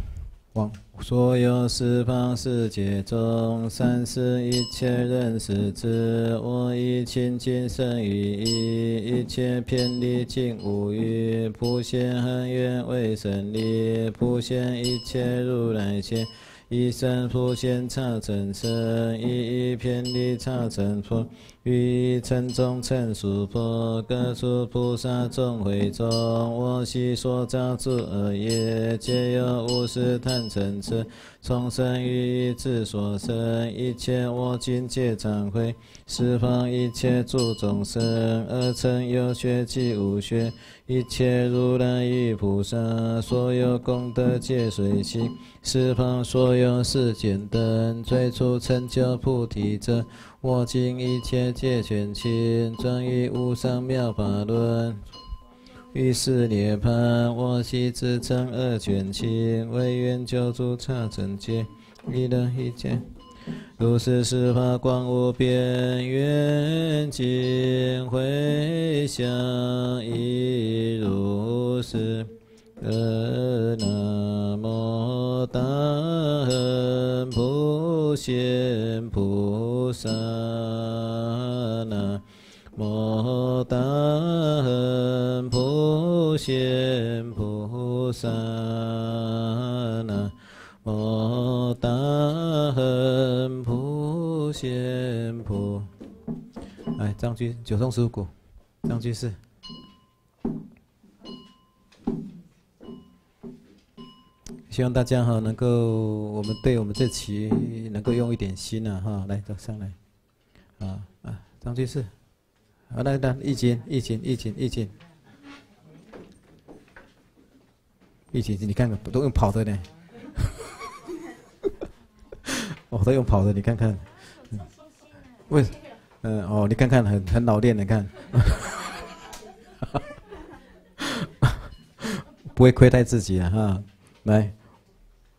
所有十方世界中，三世一切人识之，我以清净身语意，一切偏离尽无余，普贤恒愿为神力，普贤一切如来前。一生普贤刹尘身，一一偏离刹尘佛，于一尘中尘数佛，各处菩萨众会中，我悉所造诸恶业，皆有无始贪嗔痴，从生于一智所生，一切我今皆忏悔，十方一切诸众生，二乘有学及无学，一切如来与菩萨，所有功德皆随心。十方所有世间等，最初成就菩提者，我今一切皆全清，转于无上妙法轮。于是涅槃，我悉自称二全亲，唯愿救诸刹尘界，利乐一切。如是十法光无边，愿尽回向亦如是。呃，南无大恒普贤菩萨，南无大恒普贤菩萨，南无大恒普贤菩。来，张居九重十五谷，张居士。希望大家哈能够，我们对我们这期能够用一点心呐哈，来走上来，啊啊，张居士，好来来，易经易经易经易经，易经你看看都用跑的呢，哦他用跑的，你看看，为，嗯哦你看看很很老练的看，不会亏待自己啊哈，来。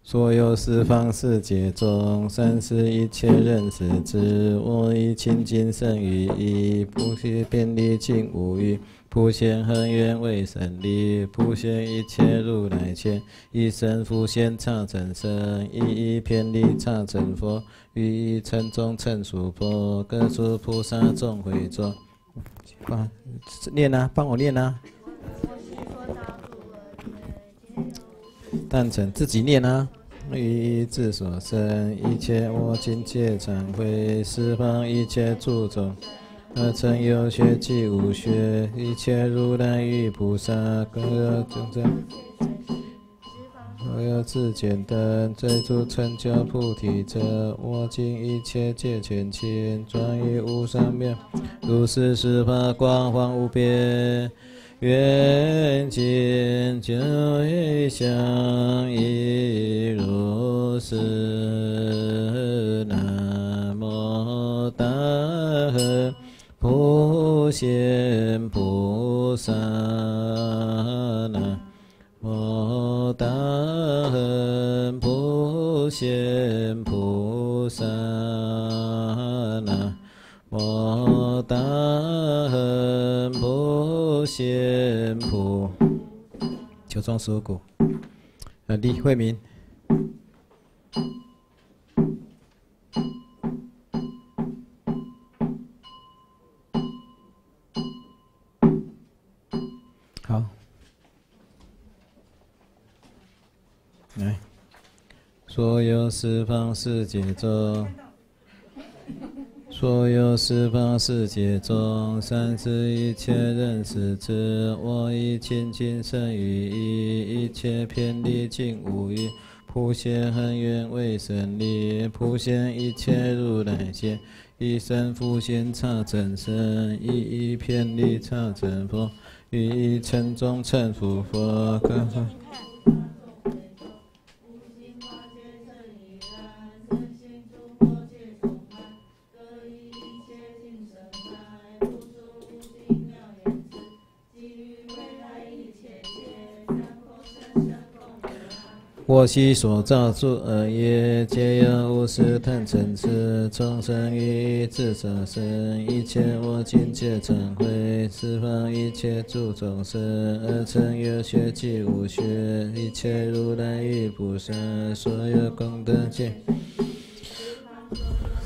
所有十方世界中，三世一切人世之，我以清净身语意，普贤遍离尽无余，普贤恒愿为神力，普贤一切如来前，一生复现刹尘身，一一偏离刹尘佛，于一尘中称数佛，各诸菩萨众会中，帮念啊，帮我念啊。但成自己念啊。于一智所生，一切我今皆忏悔。十方一切诸众，二乘有学及无学，一切如来与菩萨，各有众生，各有自简单，最初成就菩提者，我今一切皆全亲，转于无上妙，如是十法光华无边。愿见就一相亦如是。难普贤菩萨。南无大恒普贤菩萨。南无大恒普贤菩，九庄十五谷，呃，李慧明，所有十方世界中。所有十方世界中，三世一切人世之，我以清净身语意，一切偏离尽无余。普贤恒愿为神力，普贤一切如来界，一生复现刹真身，一一遍礼刹真佛，一一称中称佛佛。我昔所造诸恶业，皆由无始贪嗔痴，众生于自所生，一切我今皆忏悔，十方一切诸众生，而成有学即无学，一切如来与菩萨，所有功德皆。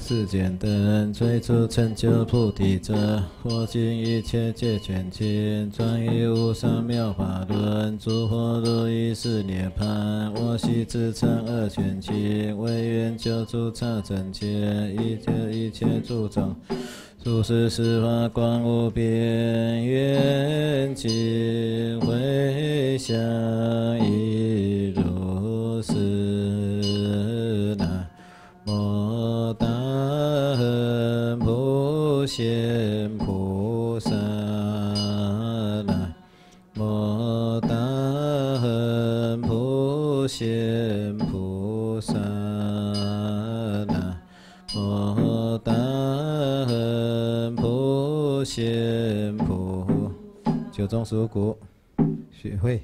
世间灯最初成就菩提者，佛经一切皆全经，转于无上妙法轮，诸佛如意是涅槃。我昔自称二全经，为愿救诸刹真界，一切一切诸众。如是十法光无边，愿尽回向一如是。普贤菩萨，南无大恨普贤菩萨，南无大恨普贤菩。九宗属骨，学会。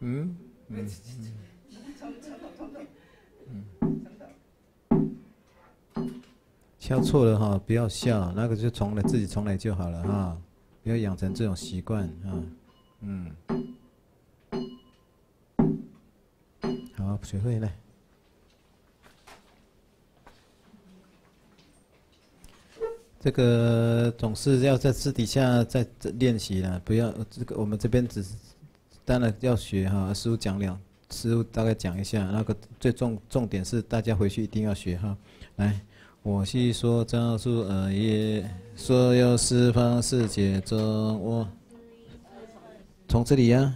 嗯，嗯，敲错了哈，不要笑，那个就重来，自己重来就好了哈，不要养成这种习惯啊，嗯，好，学会来。这个总是要在私底下在练习了，不要这个我们这边只是。当然要学哈，师傅讲两，师傅大概讲一下，那个最重重点是大家回去一定要学哈。来，我细说造诸恶业，所有十方世界中，我从这里呀，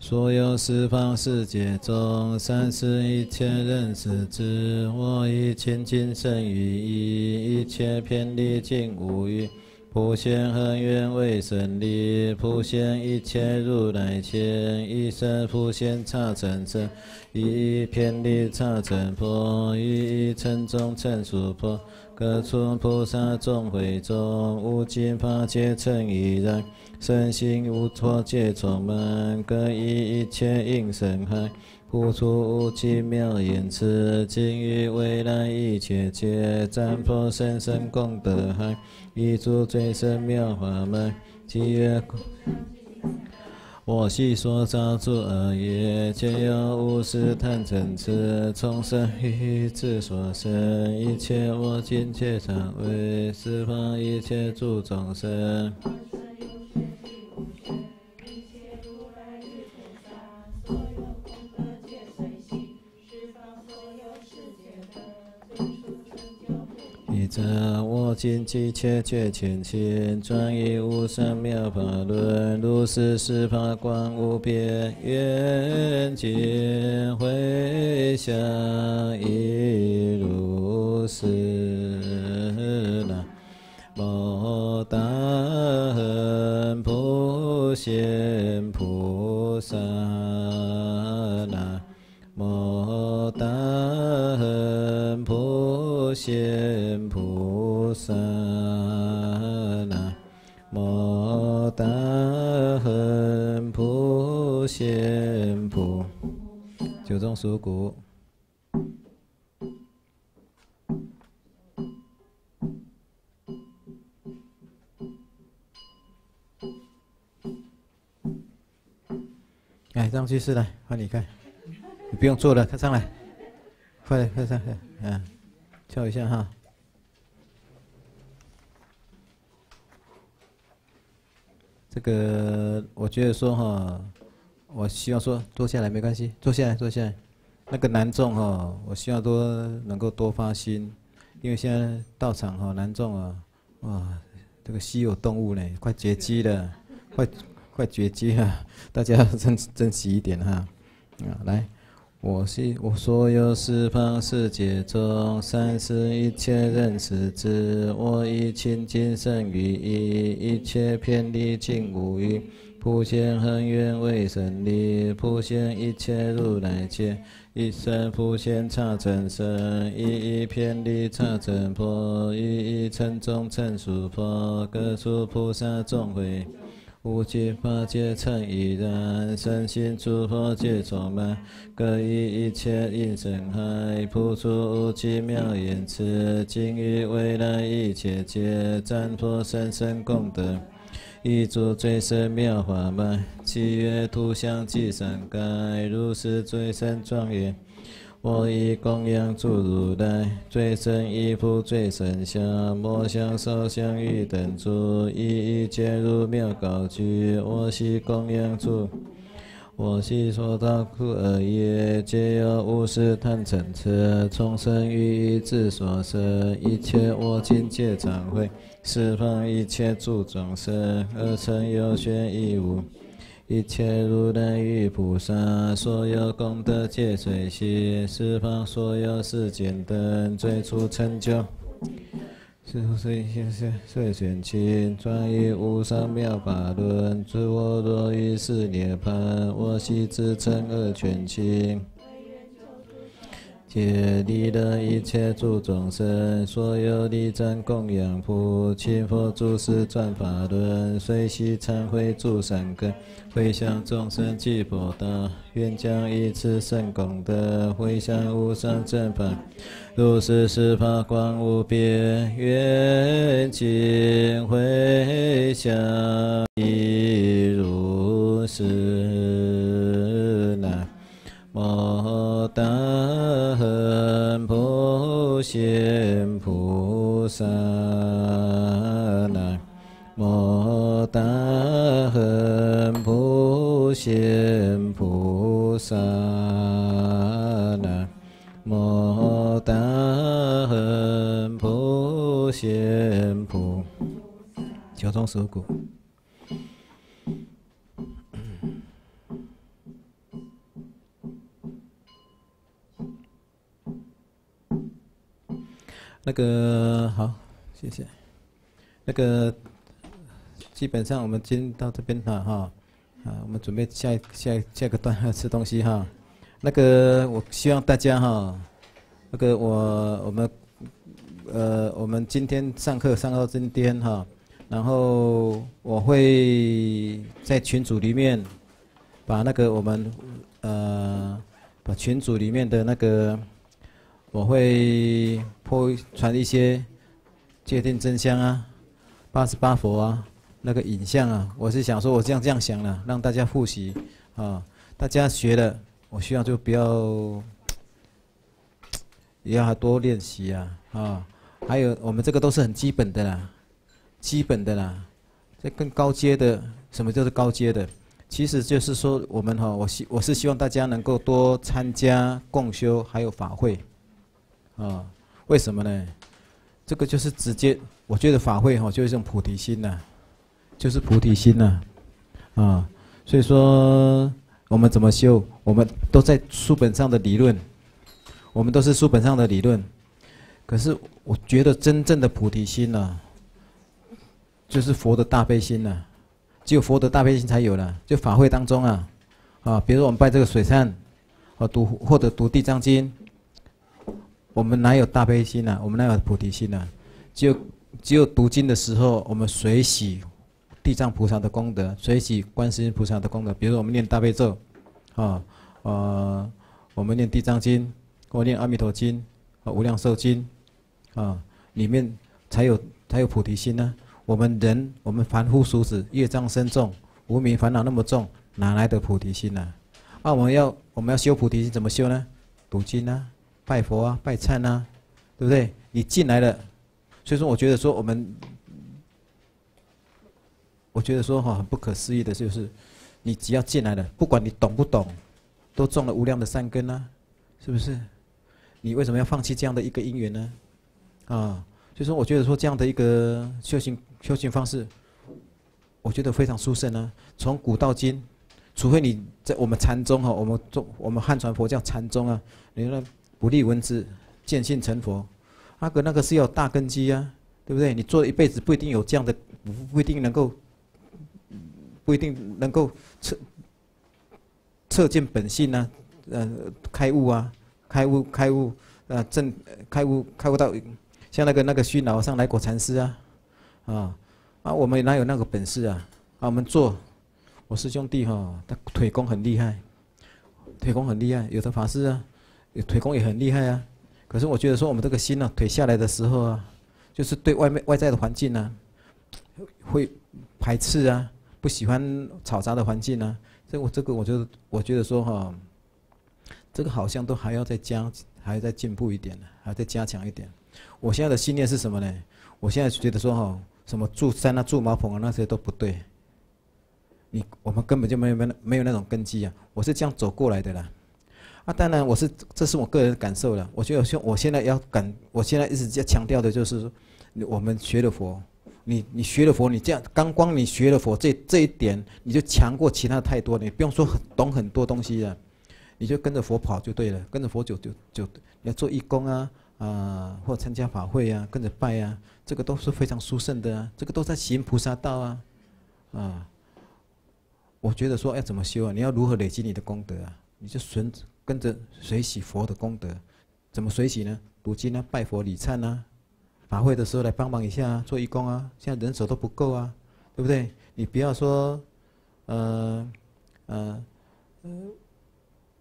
所有十方世界中，三世一切人世之，我以清净胜于一，一切偏离尽无余。普贤恒愿为神力，普贤一切如来前，一生普贤刹尘身，一偏离刹尘佛，一一称中称殊佛，各处菩萨众会中，无尽法界成一然，身心无错皆充满，各以一切应身海。普出无尽妙言辞，今于未来一切劫，赞佛生生功德海，一诸最深妙法门，契约。我昔所造诸恶业，皆由无始贪嗔痴，从生于自所生，一切我今皆忏悔，十方一切诸众生。一者我今即切觉前前，专以无上妙法论，如是十法光无边，愿尽回向一如是。南无大恨普贤菩萨，南无大恨普贤菩萨，南无大恨普贤菩。九宗属骨。来，张居士来，换你看，你不用坐了，快上来，快点，快上来，嗯，跳一下哈。这个我觉得说哈，我希望说坐下来没关系，坐下来，坐下来。那个男众哈，我希望多能够多发心，因为现在到场哈，男众啊，哇，这个稀有动物呢，快绝迹了，快快绝迹了，大家要 珍珍惜一点哈。啊，来，我是我所有十方世界中，三世一切认识之，我以清净胜于一，一切偏离尽无余。普贤恒愿为神力，普贤一切如来界，一生普贤刹尘身，一一偏离刹尘婆，一一称中称殊佛，各诸菩萨众会。无尽法界成已然，身心诸佛皆充满，各以一切应身海，普出无尽妙言辞，今于未来一切劫，赞佛甚深功德。一诸最深妙法门，七月图像即三盖，如是最深庄严。我以供养诸如来，最深一佛最深香，摩相受相欲等诸，一一皆入妙高居。我悉供养诸。我悉说道苦厄业，皆有无始贪嗔痴，众生于意自所生，一切我今皆忏悔，释放一切诸众生，而成有玄亦无，一切如来与菩萨，所有功德皆随喜，十方所有世间等最初成就。是佛虽现世虽显亲，转于无上妙法轮。诸我若于是涅槃，我悉自称二全清。皆利乐一切诸众生，所有力赞供养普，亲佛诸师转法轮，随喜忏悔诸善根，回向众生具佛道，愿将一此圣功德，回向无上正法，如是十法光无边，愿尽回向。九种手骨。那个好，谢谢。那个基本上我们今天到这边了哈，啊，我们准备下下下个段吃东西哈。那个我希望大家哈，那个我我们呃我们今天上课上到今天哈，然后我会在群组里面把那个我们呃把群组里面的那个。我会播传一些界定真相啊、八十八佛啊、那个影像啊。我是想说，我这样这样想了，让大家复习啊。大家学了，我希望就不要，也要多练习啊啊。还有，我们这个都是很基本的啦，基本的啦。这更高阶的，什么叫做高阶的？其实就是说，我们哈，我希我是希望大家能够多参加共修，还有法会。啊，为什么呢？这个就是直接，我觉得法会哈就是一种菩提心呐，就是菩提心呐，啊，所以说我们怎么修，我们都在书本上的理论，我们都是书本上的理论，可是我觉得真正的菩提心呐，就是佛的大悲心呐，只有佛的大悲心才有了，就法会当中啊，啊，比如说我们拜这个水忏，啊读或者读地藏经。我们哪有大悲心呐？我们哪有菩提心呐？只有只有读经的时候，我们随喜地藏菩萨的功德，随喜观世音菩萨的功德。比如说我们念大悲咒，啊，呃，我们念地藏经，或念阿弥陀经，啊，无量寿经，啊，里面才有才有菩提心呢。我们人，我们凡夫俗子，业障深重，无名烦恼那么重，哪来的菩提心呢？啊，我们要我们要修菩提心，怎么修呢？读经啊。拜佛啊，拜忏啊，对不对？你进来了，所以说，我觉得说我们，我觉得说哈，很不可思议的就是，你只要进来了，不管你懂不懂，都种了无量的善根啊，是不是？你为什么要放弃这样的一个因缘呢？啊，所以说，我觉得说这样的一个修行修行方式，我觉得非常殊胜啊。从古到今，除非你在我们禅宗哈，我们中我们汉传佛教禅宗啊，你那不立文字，见性成佛，阿哥那个是要大根基啊，对不对？你做一辈子不一定有这样的，不一定能够，不一定能够彻彻见本性啊，呃，开悟啊，开悟开悟，呃，正开悟开悟到。像那个那个虚老上来果禅师啊，啊啊，我们哪有那个本事啊？啊，我们做，我师兄弟哈，他腿功很厉害，腿功很厉害。有的法师啊，腿功也很厉害啊。可是我觉得说，我们这个心呢，腿下来的时候啊，就是对外面外在的环境呢，会排斥啊，不喜欢嘈杂的环境啊。这我这个，我就我觉得说哈，这个好像都还要再加，还要再进步一点呢，还要再加强一点。我现在的信念是什么呢？我现在觉得说哈，什么住山啊、住茅棚啊那些都不对。你我们根本就没有没没有那种根基啊！我是这样走过来的啦。啊，当然我是这是我个人感受了。我觉得现我现在要感，我现在一直在强调的就是，我们学的佛，你你学的佛，你这样刚光你学的佛这这一点，你就强过其他太多。你不用说很懂很多东西了，你就跟着佛跑就对了，跟着佛走就就你要做义工啊。啊，或参加法会啊，跟着拜啊，这个都是非常殊胜的啊，这个都在行菩萨道啊，啊，我觉得说要怎么修啊？你要如何累积你的功德啊？你就随跟着随喜佛的功德，怎么随喜呢？读经啊，拜佛礼忏啊，法会的时候来帮忙一下，做义工啊。现在人手都不够啊，对不对？你不要说，呃，呃，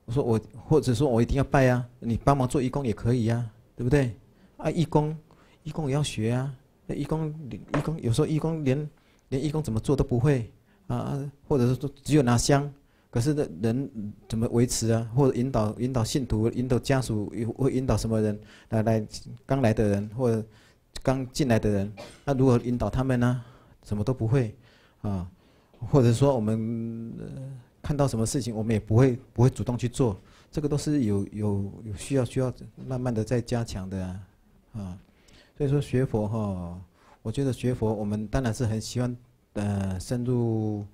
我说我或者说我一定要拜啊，你帮忙做义工也可以呀。对不对？啊，义工，义工也要学啊。那义工，义工有时候义工连连义工怎么做都不会啊，或者是说只有拿香，可是的人怎么维持啊？或者引导引导信徒、引导家属，会引导什么人来来刚来的人或者刚进来的人？那如何引导他们呢？什么都不会啊，或者说我们看到什么事情，我们也不会不会主动去做。这个都是有有有需要需要慢慢的在加强的啊，啊，所以说学佛哈，我觉得学佛我们当然是很希望呃深入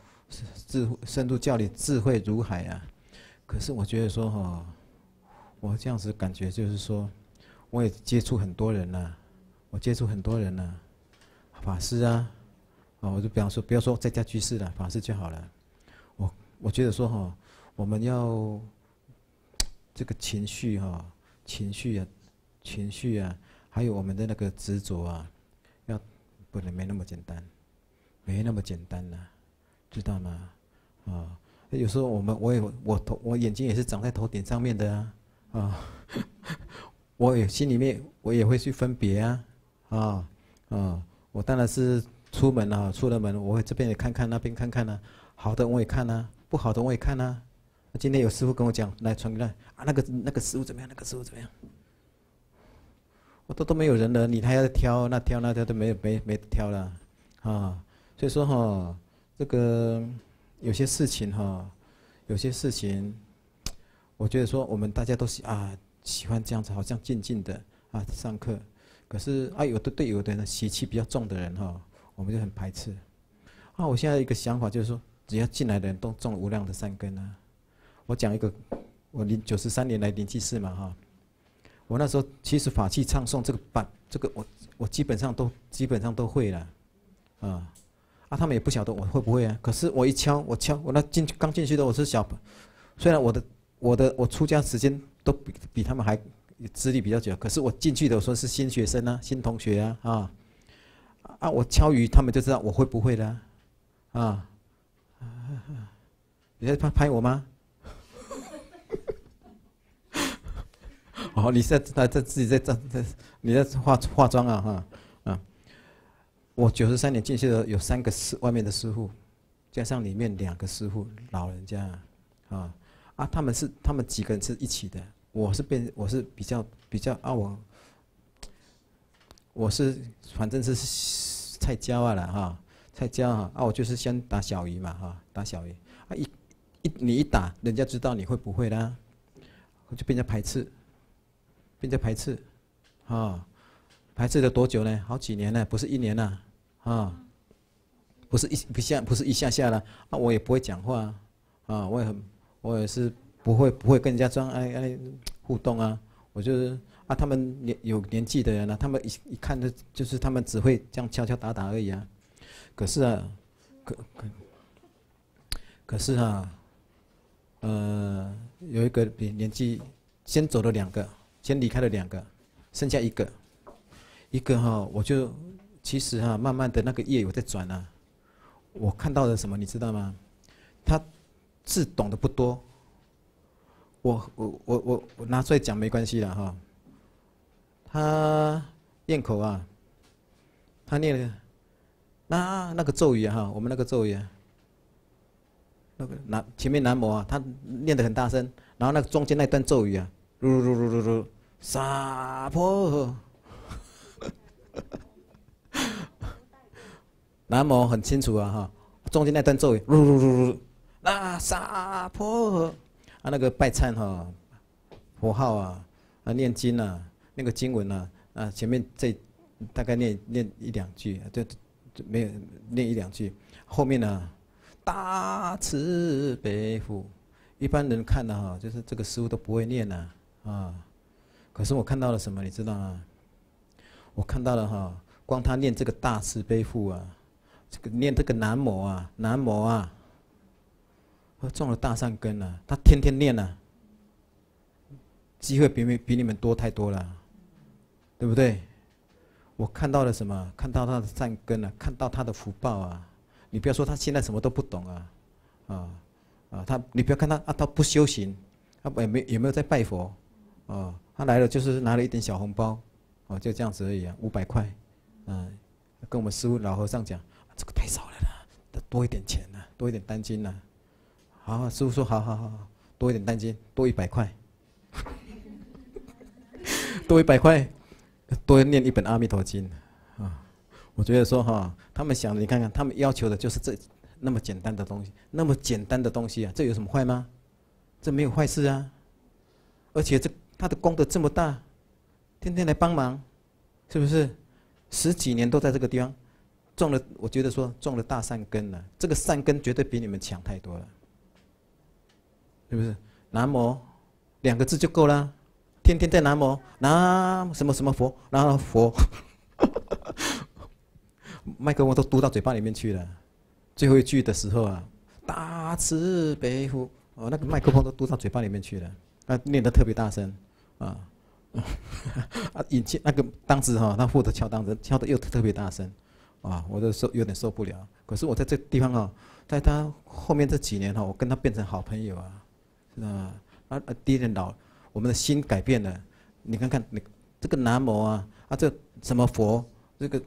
智深入教理智慧如海啊，可是我觉得说哈，我这样子感觉就是说，我也接触很多人了，我接触很多人了，法师啊，啊我就比方说不要说在家居士了，法师就好了，我我觉得说哈，我们要。这个情绪哈，情绪啊，情绪啊，还有我们的那个执着啊，要不能没那么简单，没那么简单呐，知道吗？啊，有时候我们我也我头我眼睛也是长在头顶上面的啊，啊，我也心里面我也会去分别啊，啊啊，我当然是出门啊，出了门我会这边也看看，那边看看呢，好的我也看呐，不好的我也看呐。今天有师傅跟我讲，来传给他啊，那个那个师傅怎么样？那个师傅怎么样？我都都没有人了，你还要挑？那挑那挑都没有没没挑了啊！所以说哈，这个有些事情哈，有些事情，我觉得说我们大家都喜啊喜欢这样子，好像静静的啊上课。可是啊，有的对有的人习气比较重的人哈，我们就很排斥。啊，我现在一个想法就是说，只要进来的人都种无量的善根啊。我讲一个，我零九十三年来灵济寺嘛哈，我那时候其实法器唱诵这个版，这个我我基本上都基本上都会了，啊，啊他们也不晓得我会不会啊，可是我一敲我敲我那进刚进去的我是小，虽然我的我的我出家时间都比比他们还资历比较久，可是我进去的我说是新学生啊，新同学啊啊，啊我敲鱼他们就知道我会不会了，啊，你在拍拍我吗？哦，你在在在自己在在在你在化化妆啊哈啊！我九十三年进去的有三个师外面的师傅，加上里面两个师傅老人家啊啊，他们是他们几个人是一起的，我是变我是比较比较啊我我是反正是菜椒啊了哈，菜椒啊啊我就是先打小鱼嘛哈，打小鱼啊一一你一打，人家知道你会不会啦，我就变成排斥。并在排斥，啊，排斥了多久呢？好几年了，不是一年了，啊，不是一不下不是一下下了。啊，我也不会讲话啊，我也很我也是不会不会跟人家装爱爱互动啊，我就是啊，他们年有年纪的人呢、他们一一看就就是他们只会这样敲敲打打而已啊，可是啊，可可可是啊，呃，有一个比年纪先走了两个，先离开了两个，剩下一个，一个哈、我就其实哈、慢慢的那个业有在转啊，我看到了什么你知道吗？他字懂得不多，我我我我我拿出来讲没关系的哈、他念口啊，他念了那那个咒语啊哈，我们那个咒语啊。那个南前面南无啊，他念得很大声，然后那个中间那段咒语啊，噜噜噜噜噜噜，萨婆，南无很清楚啊哈，中间那段咒语，噜噜噜噜噜，那萨婆，啊那个拜忏哈，佛号啊，啊念经啊，那个经文啊，啊前面这大概念念一两句，就就没有念一两句，后面呢？大慈悲父，一般人看的哈，就是这个师傅都不会念呐啊。可是我看到了什么，你知道吗？我看到了哈，光他念这个大慈悲父啊，这个念这个南无啊，南无啊，他种了大善根了。他天天念呐，机会比你比你们多太多了，对不对？我看到了什么？看到他的善根了，看到他的福报啊。你不要说他现在什么都不懂啊，啊啊，他你不要看他啊，他不修行，他也没有没有在拜佛，啊，他来了就是拿了一点小红包，哦，就这样子而已啊，五百块，嗯、跟我们师傅老和尚讲，这个太少了啦，多一点钱呐、多一点单金呐、好，师傅说好好好好，多一点单金，多一百块，多一百块，多念一本阿弥陀经，啊。我觉得说哈，他们想，你看看，他们要求的就是这那么简单的东西，那么简单的东西啊，这有什么坏吗？这没有坏事啊，而且这他的功德这么大，天天来帮忙，是不是？十几年都在这个地方种了，我觉得说种了大善根了，这个善根绝对比你们强太多了，是不是？南无两个字就够了，天天在南无，南什么什么佛，然后佛。麦克风都嘟到嘴巴里面去了，最后一句的时候啊，大慈悲父，哦，那个麦克风都嘟到嘴巴里面去了，那念得特别大声，啊，啊，引进那个当时哈、他负责敲当时敲的又特别大声，啊，我都受有点受不了。可是我在这地方啊，在他后面这几年哈、我跟他变成好朋友啊，是吧？啊啊，第一人老，我们的心改变了。你看看你这个南无啊，啊这什么佛，这个。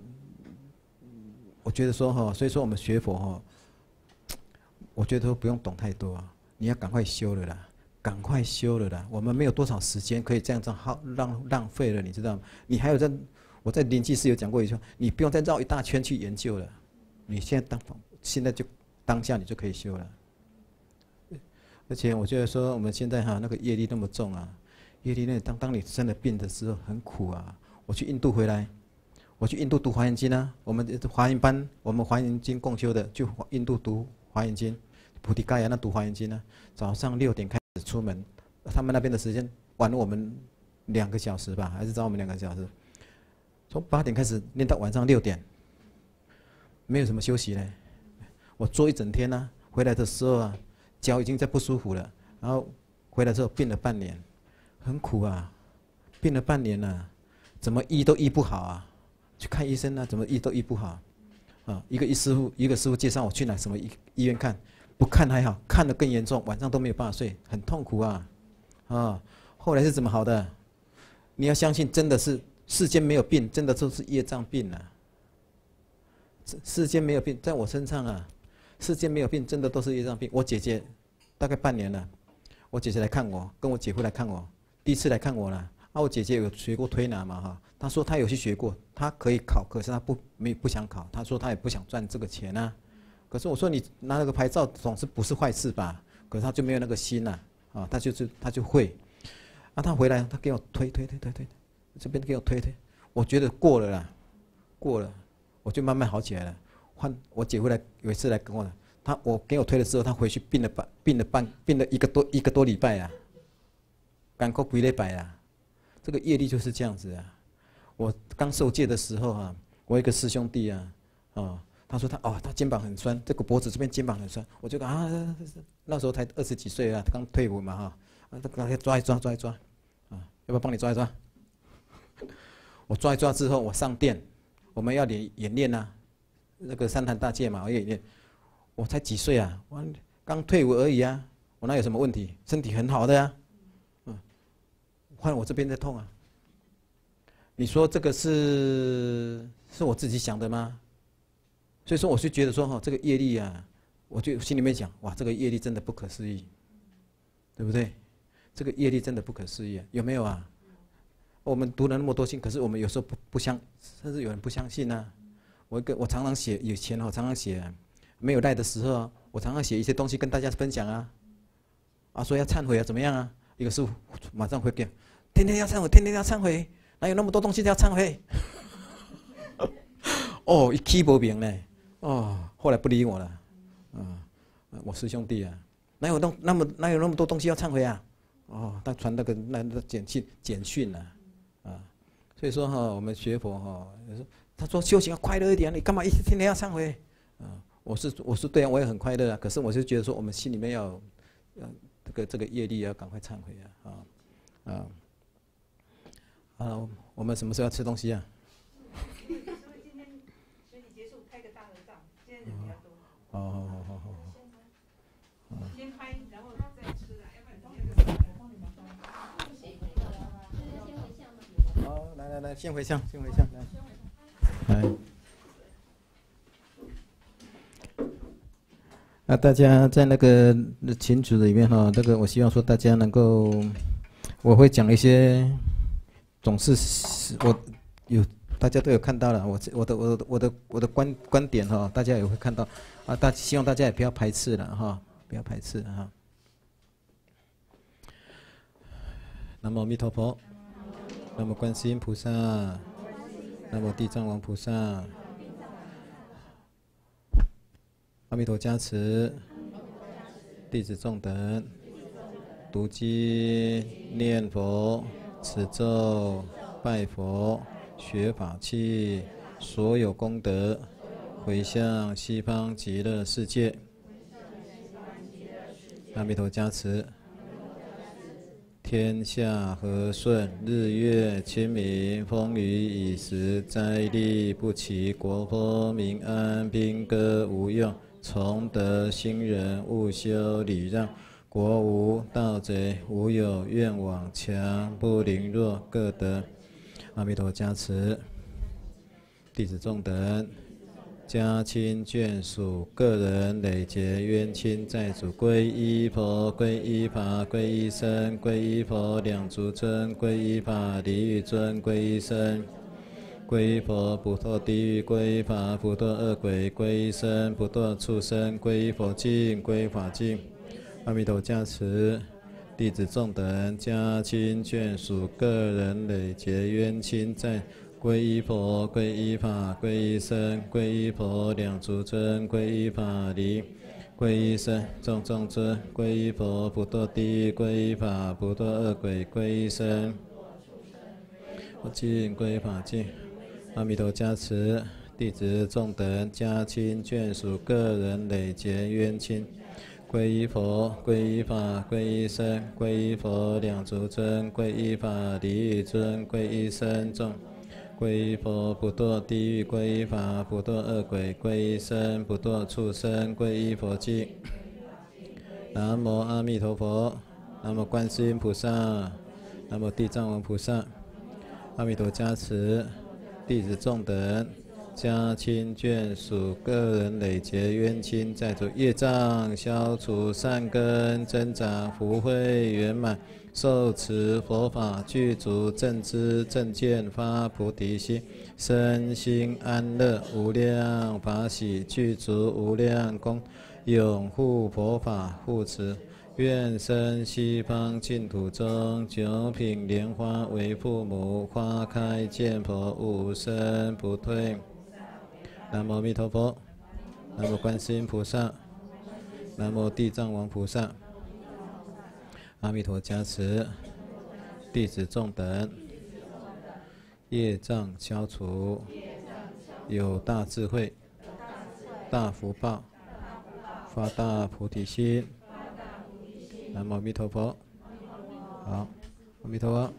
我觉得说哈，所以说我们学佛哈，我觉得都不用懂太多啊，你要赶快修了啦，赶快修了啦。我们没有多少时间可以这样子耗浪浪费了，你知道吗？你还有在，我在灵济寺有讲过一句话，你不用再绕一大圈去研究了，你现在当现在就当下你就可以修了。而且我觉得说我们现在哈那个业力那么重啊，业力那当当你生了病的时候很苦啊。我去印度回来。我去印度读华严经啊，我们华严班，我们华严经共修的，去印度读华严经，菩提伽亚那读华严经呢。早上六点开出门，他们那边的时间晚了我们两个小时吧，还是早我们两个小时。从八点开始念到晚上六点，没有什么休息嘞。我坐一整天呢、回来的时候啊，脚已经在不舒服了，然后回来之后病了半年，很苦啊，病了半年了、怎么医都医不好啊。去看医生呢、怎么医都医不好，啊，一个医师傅，一个师傅介绍我去哪什么医医院看，不看还好，看得更严重，晚上都没有办法睡，很痛苦啊，啊，后来是怎么好的？你要相信，真的是世间没有病，真的都是业障病啊。世间没有病，在我身上啊，世间没有病，真的都是业障病。我姐姐大概半年了，我姐姐来看我，跟我姐夫来看我，第一次来看我了。啊，我姐姐有学过推拿嘛哈，她说她有去学过，她可以考，可是她不没不想考，她说她也不想赚这个钱啊。可是我说你拿那个牌照总是不是坏事吧？可是他就没有那个心呐，啊，他就是他就会，啊，他回来他给我推推推推推，这边给我推推，我觉得过了啦，过了，我就慢慢好起来了。换我姐回来有一次来跟我，他我给我推了之后，他回去病了半病了半病了一个多一个多礼拜啊，赶过鬼礼拜啊，这个业力就是这样子啊。我刚受戒的时候啊，我一个师兄弟啊，啊，他说他哦，他肩膀很酸，这个脖子这边肩膀很酸，我就讲啊，那时候才二十几岁啊，刚退伍嘛哈，啊，他他抓一抓抓一抓，啊，要不要帮你抓一抓？我抓一抓之后，我上殿，我们要演演练呐，那个三坛大戒嘛，我演练，我才几岁啊，我刚退伍而已啊，我哪有什么问题？身体很好的呀，嗯，换我这边在痛啊。你说这个是是我自己想的吗？所以说，我就觉得说哈，这个业力啊，我就心里面想，哇，这个业力真的不可思议，对不对？这个业力真的不可思议，有没有啊？我们读了那么多经，可是我们有时候不不相，甚至有人不相信呢。我一个我常常写，以前我常常写，没有带的时候，我常常写一些东西跟大家分享啊。啊，说要忏悔啊，怎么样啊？一个师傅马上回给，天天要忏悔，天天要忏悔，哪有那么多东西要忏悔？哦，一气不平呢，哦，后来不理我了，啊，我师兄弟啊，哪有那那么哪有那么多东西要忏悔啊？哦，他传那个那那简讯简讯呢？所以说哈，我们学佛哈，他说他说修行要快乐一点，你干嘛一天天要忏悔？啊，我是我是对啊，我也很快乐啊。可是我是觉得说，我们心里面要，要这个这个业力要赶快忏悔啊啊啊！啊，我们什么时候要吃东西啊？今天学习结束，开个大合照，今天人比较好好好好好。先拍，然后再吃啊，要不然今天我帮你们好，来来来，先回向，先回向，来，来。那大家在那个群组里面哈，这个我希望说大家能够，我会讲一些，总是我有大家都有看到了，我这我的我的我的我的观观点哈，大家也会看到，啊，大希望大家也不要排斥了哈，不要排斥哈。南无阿弥陀佛。南无观世音菩萨，南无地藏王菩萨，阿弥陀加持，弟子众等读经念佛、持咒、拜佛、学法器，所有功德回向西方极乐世界。阿弥陀加持。天下和顺，日月清明，风雨已时，灾利不起，国风民安，兵戈无用，崇德兴仁，勿修礼让，国无盗贼，无有愿往，强不凌弱，各得阿弥陀加持，弟子众等。家亲眷属，个人累劫冤亲债主，皈依佛，皈依法，皈依僧，皈依佛两足尊，皈依法离欲尊，皈依僧，皈依佛不堕地狱，皈依法不堕恶鬼，皈依僧不堕畜生，皈依佛净，皈依法净。阿弥陀加持，弟子众等，家亲眷属，个人累劫冤亲债。皈依佛，皈依法，皈依僧，皈依佛两足尊，皈依法离，皈依僧众众尊，皈依佛不堕地狱，皈依法不堕恶鬼，皈依僧。我敬皈法敬，阿弥陀加持，弟子众等家亲眷属个人累劫冤亲，皈依佛，皈依法，皈依僧，皈依佛两足尊，皈依法离欲尊，皈依僧众。皈依佛不堕地狱，皈依法不堕恶鬼，皈依僧不堕畜生，皈依佛经。南无阿弥陀佛，南无观世音菩萨，南无地藏王菩萨。阿弥陀加持，弟子众等，家亲眷属，个人累劫冤亲债主业障消除，善根增长，福慧圆满。受持佛法，具足正知正见，发菩提心，身心安乐，无量法喜，具足无量功，拥护佛法，护持愿生西方净土中，九品莲花为父母，花开见佛，无生不退。南无阿弥陀佛，南无观世音菩萨，南无地藏王菩萨。阿弥陀加持，弟子众等业障消除，有大智慧，大福报，发大菩提心。南无阿弥陀佛。好，阿弥陀佛。